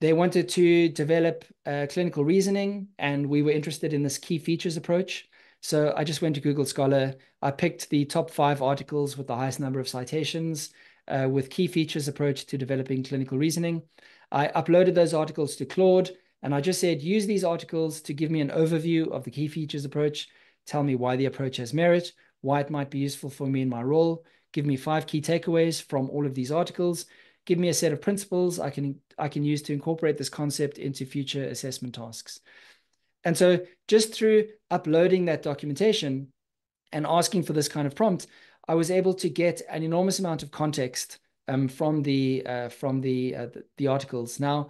they wanted to develop uh, clinical reasoning, and we were interested in this key features approach. So I just went to Google Scholar. I picked the top five articles with the highest number of citations uh, with key features approach to developing clinical reasoning. I uploaded those articles to Claude and I just said, use these articles to give me an overview of the key features approach, tell me why the approach has merit, why it might be useful for me in my role, give me five key takeaways from all of these articles, give me a set of principles I can, I can use to incorporate this concept into future assessment tasks. And so just through uploading that documentation and asking for this kind of prompt, I was able to get an enormous amount of context um, from the uh, from the, uh, the, the articles. Now,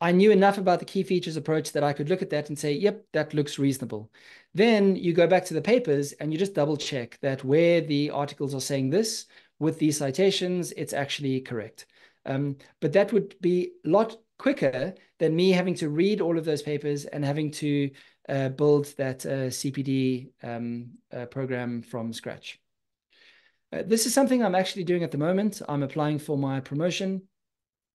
I knew enough about the key features approach that I could look at that and say, "Yep, that looks reasonable." Then you go back to the papers and you just double check that where the articles are saying this with these citations, it's actually correct. Um, but that would be a lot quicker than me having to read all of those papers and having to uh, build that uh, CPD um, uh, program from scratch. Uh, this is something I'm actually doing at the moment. I'm applying for my promotion.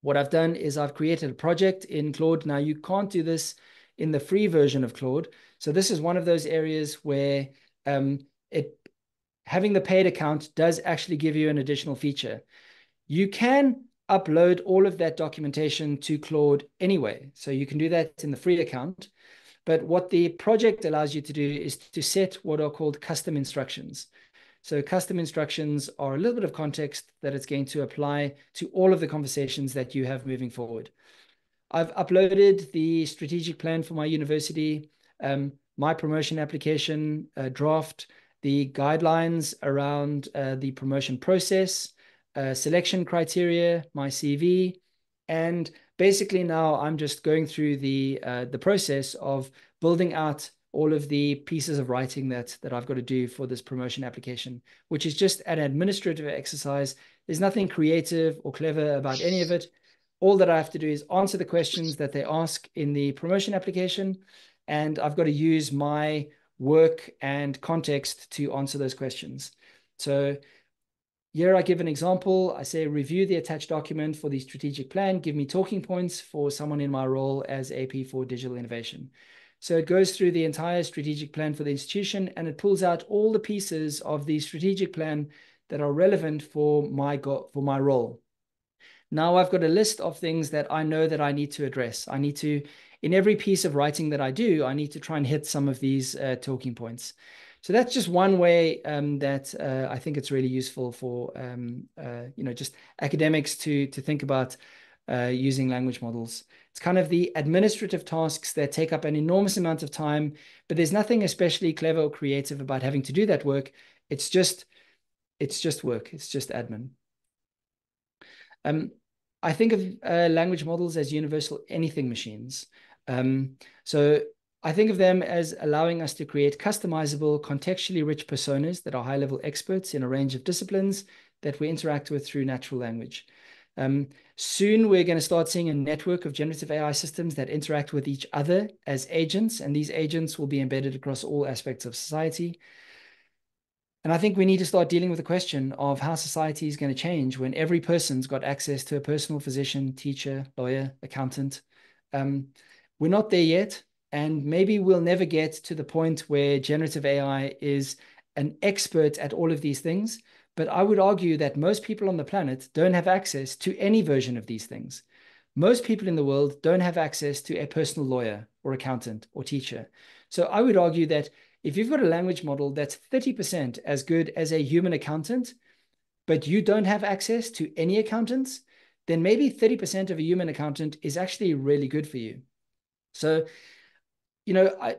What I've done is I've created a project in Claude. Now you can't do this in the free version of Claude. So this is one of those areas where um, it having the paid account does actually give you an additional feature. You can upload all of that documentation to Claude anyway. So you can do that in the free account. But what the project allows you to do is to set what are called custom instructions. So custom instructions are a little bit of context that it's going to apply to all of the conversations that you have moving forward. I've uploaded the strategic plan for my university, um, my promotion application uh, draft, the guidelines around uh, the promotion process, uh, selection criteria, my CV, and basically now I'm just going through the uh, the process of building out all of the pieces of writing that that I've got to do for this promotion application, which is just an administrative exercise. There's nothing creative or clever about any of it. All that I have to do is answer the questions that they ask in the promotion application, and I've got to use my work and context to answer those questions. So here I give an example. I say review the attached document for the strategic plan. Give me talking points for someone in my role as AP for digital innovation. So it goes through the entire strategic plan for the institution and it pulls out all the pieces of the strategic plan that are relevant for my go for my role. Now I've got a list of things that I know that I need to address. I need to, in every piece of writing that I do, I need to try and hit some of these uh, talking points. So that's just one way um, that uh, I think it's really useful for um, uh, you know just academics to to think about uh, using language models. It's kind of the administrative tasks that take up an enormous amount of time, but there's nothing especially clever or creative about having to do that work. It's just it's just work. It's just admin. Um, I think of uh, language models as universal anything machines. Um, so I think of them as allowing us to create customizable, contextually rich personas that are high level experts in a range of disciplines that we interact with through natural language. Um, soon, we're going to start seeing a network of generative AI systems that interact with each other as agents, and these agents will be embedded across all aspects of society. And I think we need to start dealing with the question of how society is going to change when every person's got access to a personal physician, teacher, lawyer, accountant. Um, we're not there yet. And maybe we'll never get to the point where generative AI is an expert at all of these things, But I would argue that most people on the planet don't have access to any version of these things. Most people in the world don't have access to a personal lawyer or accountant or teacher. So I would argue that if you've got a language model that's 30% as good as a human accountant, but you don't have access to any accountants, then maybe 30% of a human accountant is actually really good for you. So, you know, I,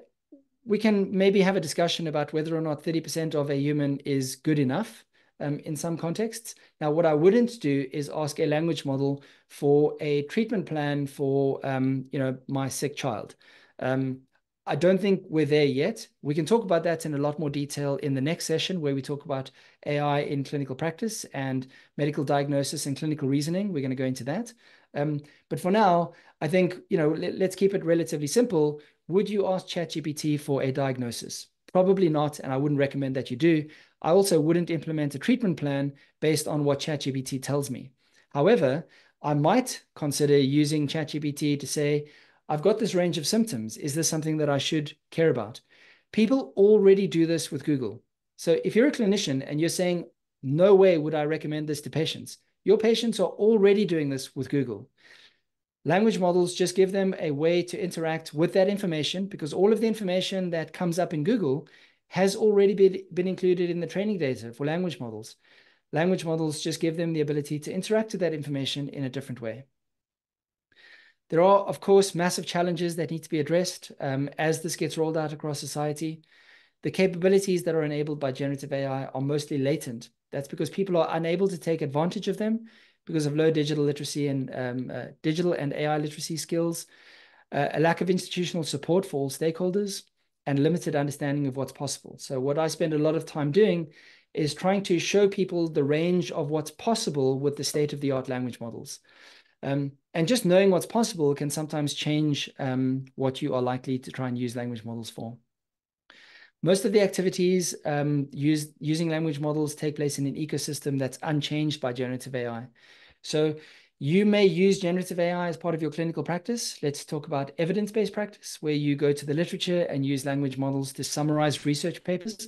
we can maybe have a discussion about whether or not 30% of a human is good enough um, in some contexts. Now, what I wouldn't do is ask a language model for a treatment plan for, um, you know, my sick child. Um, I don't think we're there yet. We can talk about that in a lot more detail in the next session where we talk about AI in clinical practice and medical diagnosis and clinical reasoning. We're going to go into that. Um, but for now, I think, you know, let, let's keep it relatively simple. Would you ask ChatGPT for a diagnosis? Probably not, and I wouldn't recommend that you do. I also wouldn't implement a treatment plan based on what ChatGPT tells me. However, I might consider using ChatGPT to say, I've got this range of symptoms. Is this something that I should care about? People already do this with Google. So if you're a clinician and you're saying, no way would I recommend this to patients, your patients are already doing this with Google. Language models just give them a way to interact with that information because all of the information that comes up in Google has already been, been included in the training data for language models. Language models just give them the ability to interact with that information in a different way. There are, of course, massive challenges that need to be addressed um, as this gets rolled out across society. The capabilities that are enabled by generative AI are mostly latent. That's because people are unable to take advantage of them because of low digital literacy and um, uh, digital and AI literacy skills, uh, a lack of institutional support for all stakeholders, and limited understanding of what's possible. So what I spend a lot of time doing is trying to show people the range of what's possible with the state-of-the-art language models. Um, and just knowing what's possible can sometimes change um, what you are likely to try and use language models for. Most of the activities um, used, using language models take place in an ecosystem that's unchanged by generative AI. So you may use generative AI as part of your clinical practice. Let's talk about evidence-based practice, where you go to the literature and use language models to summarize research papers.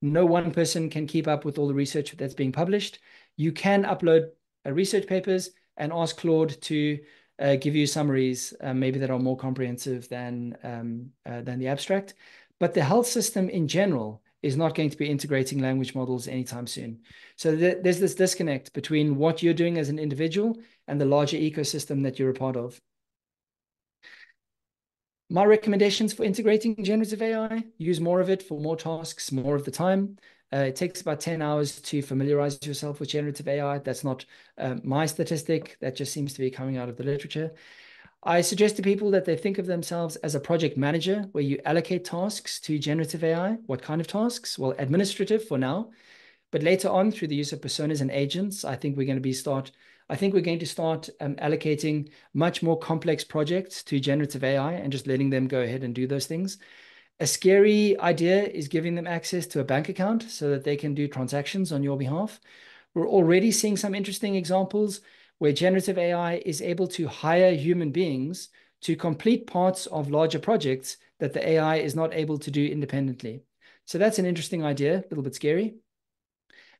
No one person can keep up with all the research that's being published. You can upload uh, research papers and ask Claude to uh, give you summaries, uh, maybe that are more comprehensive than um, uh, than the abstract. But the health system in general is not going to be integrating language models anytime soon. So th there's this disconnect between what you're doing as an individual and the larger ecosystem that you're a part of. My recommendations for integrating generative AI, use more of it for more tasks, more of the time. Uh, it takes about 10 hours to familiarize yourself with generative AI. That's not uh, my statistic. That just seems to be coming out of the literature. I suggest to people that they think of themselves as a project manager where you allocate tasks to generative AI. What kind of tasks? Well, administrative for now. But later on, through the use of personas and agents, I think we're going to be start. I think we're going to start um, allocating much more complex projects to generative AI and just letting them go ahead and do those things. A scary idea is giving them access to a bank account so that they can do transactions on your behalf. We're already seeing some interesting examples where generative AI is able to hire human beings to complete parts of larger projects that the AI is not able to do independently. So that's an interesting idea, a little bit scary.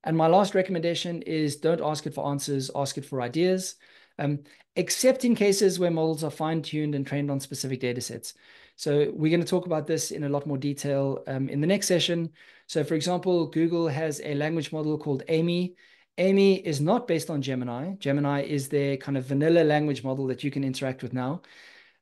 And my last recommendation is don't ask it for answers, ask it for ideas, um, except in cases where models are fine-tuned and trained on specific data sets. So we're going to talk about this in a lot more detail um, in the next session. So for example, Google has a language model called AMIE. AMIE is not based on Gemini. Gemini is their kind of vanilla language model that you can interact with now.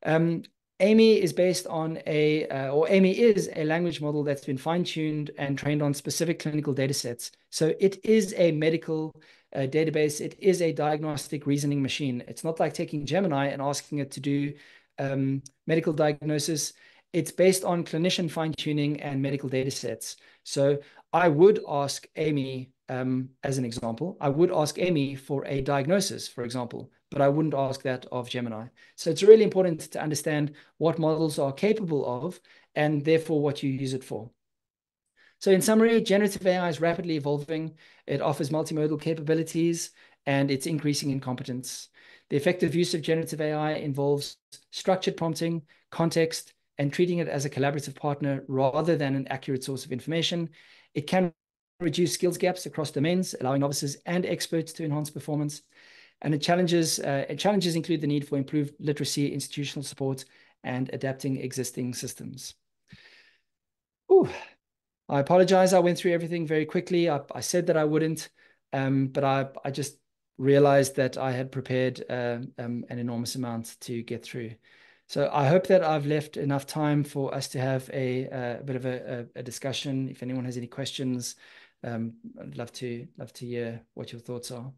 Um, AMIE is based on a, uh, or AMIE is a language model that's been fine-tuned and trained on specific clinical data sets. So it is a medical uh, database. It is a diagnostic reasoning machine. It's not like taking Gemini and asking it to do um, medical diagnosis, it's based on clinician fine tuning and medical data sets. So I would ask AMIE, um, as an example, I would ask AMIE for a diagnosis, for example, but I wouldn't ask that of Gemini. So it's really important to understand what models are capable of and therefore what you use it for. So in summary, generative AI is rapidly evolving. It offers multimodal capabilities and it's increasing in competence. The effective use of generative AI involves structured prompting, context, and treating it as a collaborative partner rather than an accurate source of information. It can reduce skills gaps across domains, allowing officers and experts to enhance performance. And the challenges, uh, challenges include the need for improved literacy, institutional support, and adapting existing systems. Ooh, I apologize. I went through everything very quickly. I, I said that I wouldn't, um, but I, I just realized that I had prepared uh, um, an enormous amount to get through. So I hope that I've left enough time for us to have a, a bit of a, a, discussion. If anyone has any questions, um, I'd love to love to hear what your thoughts are.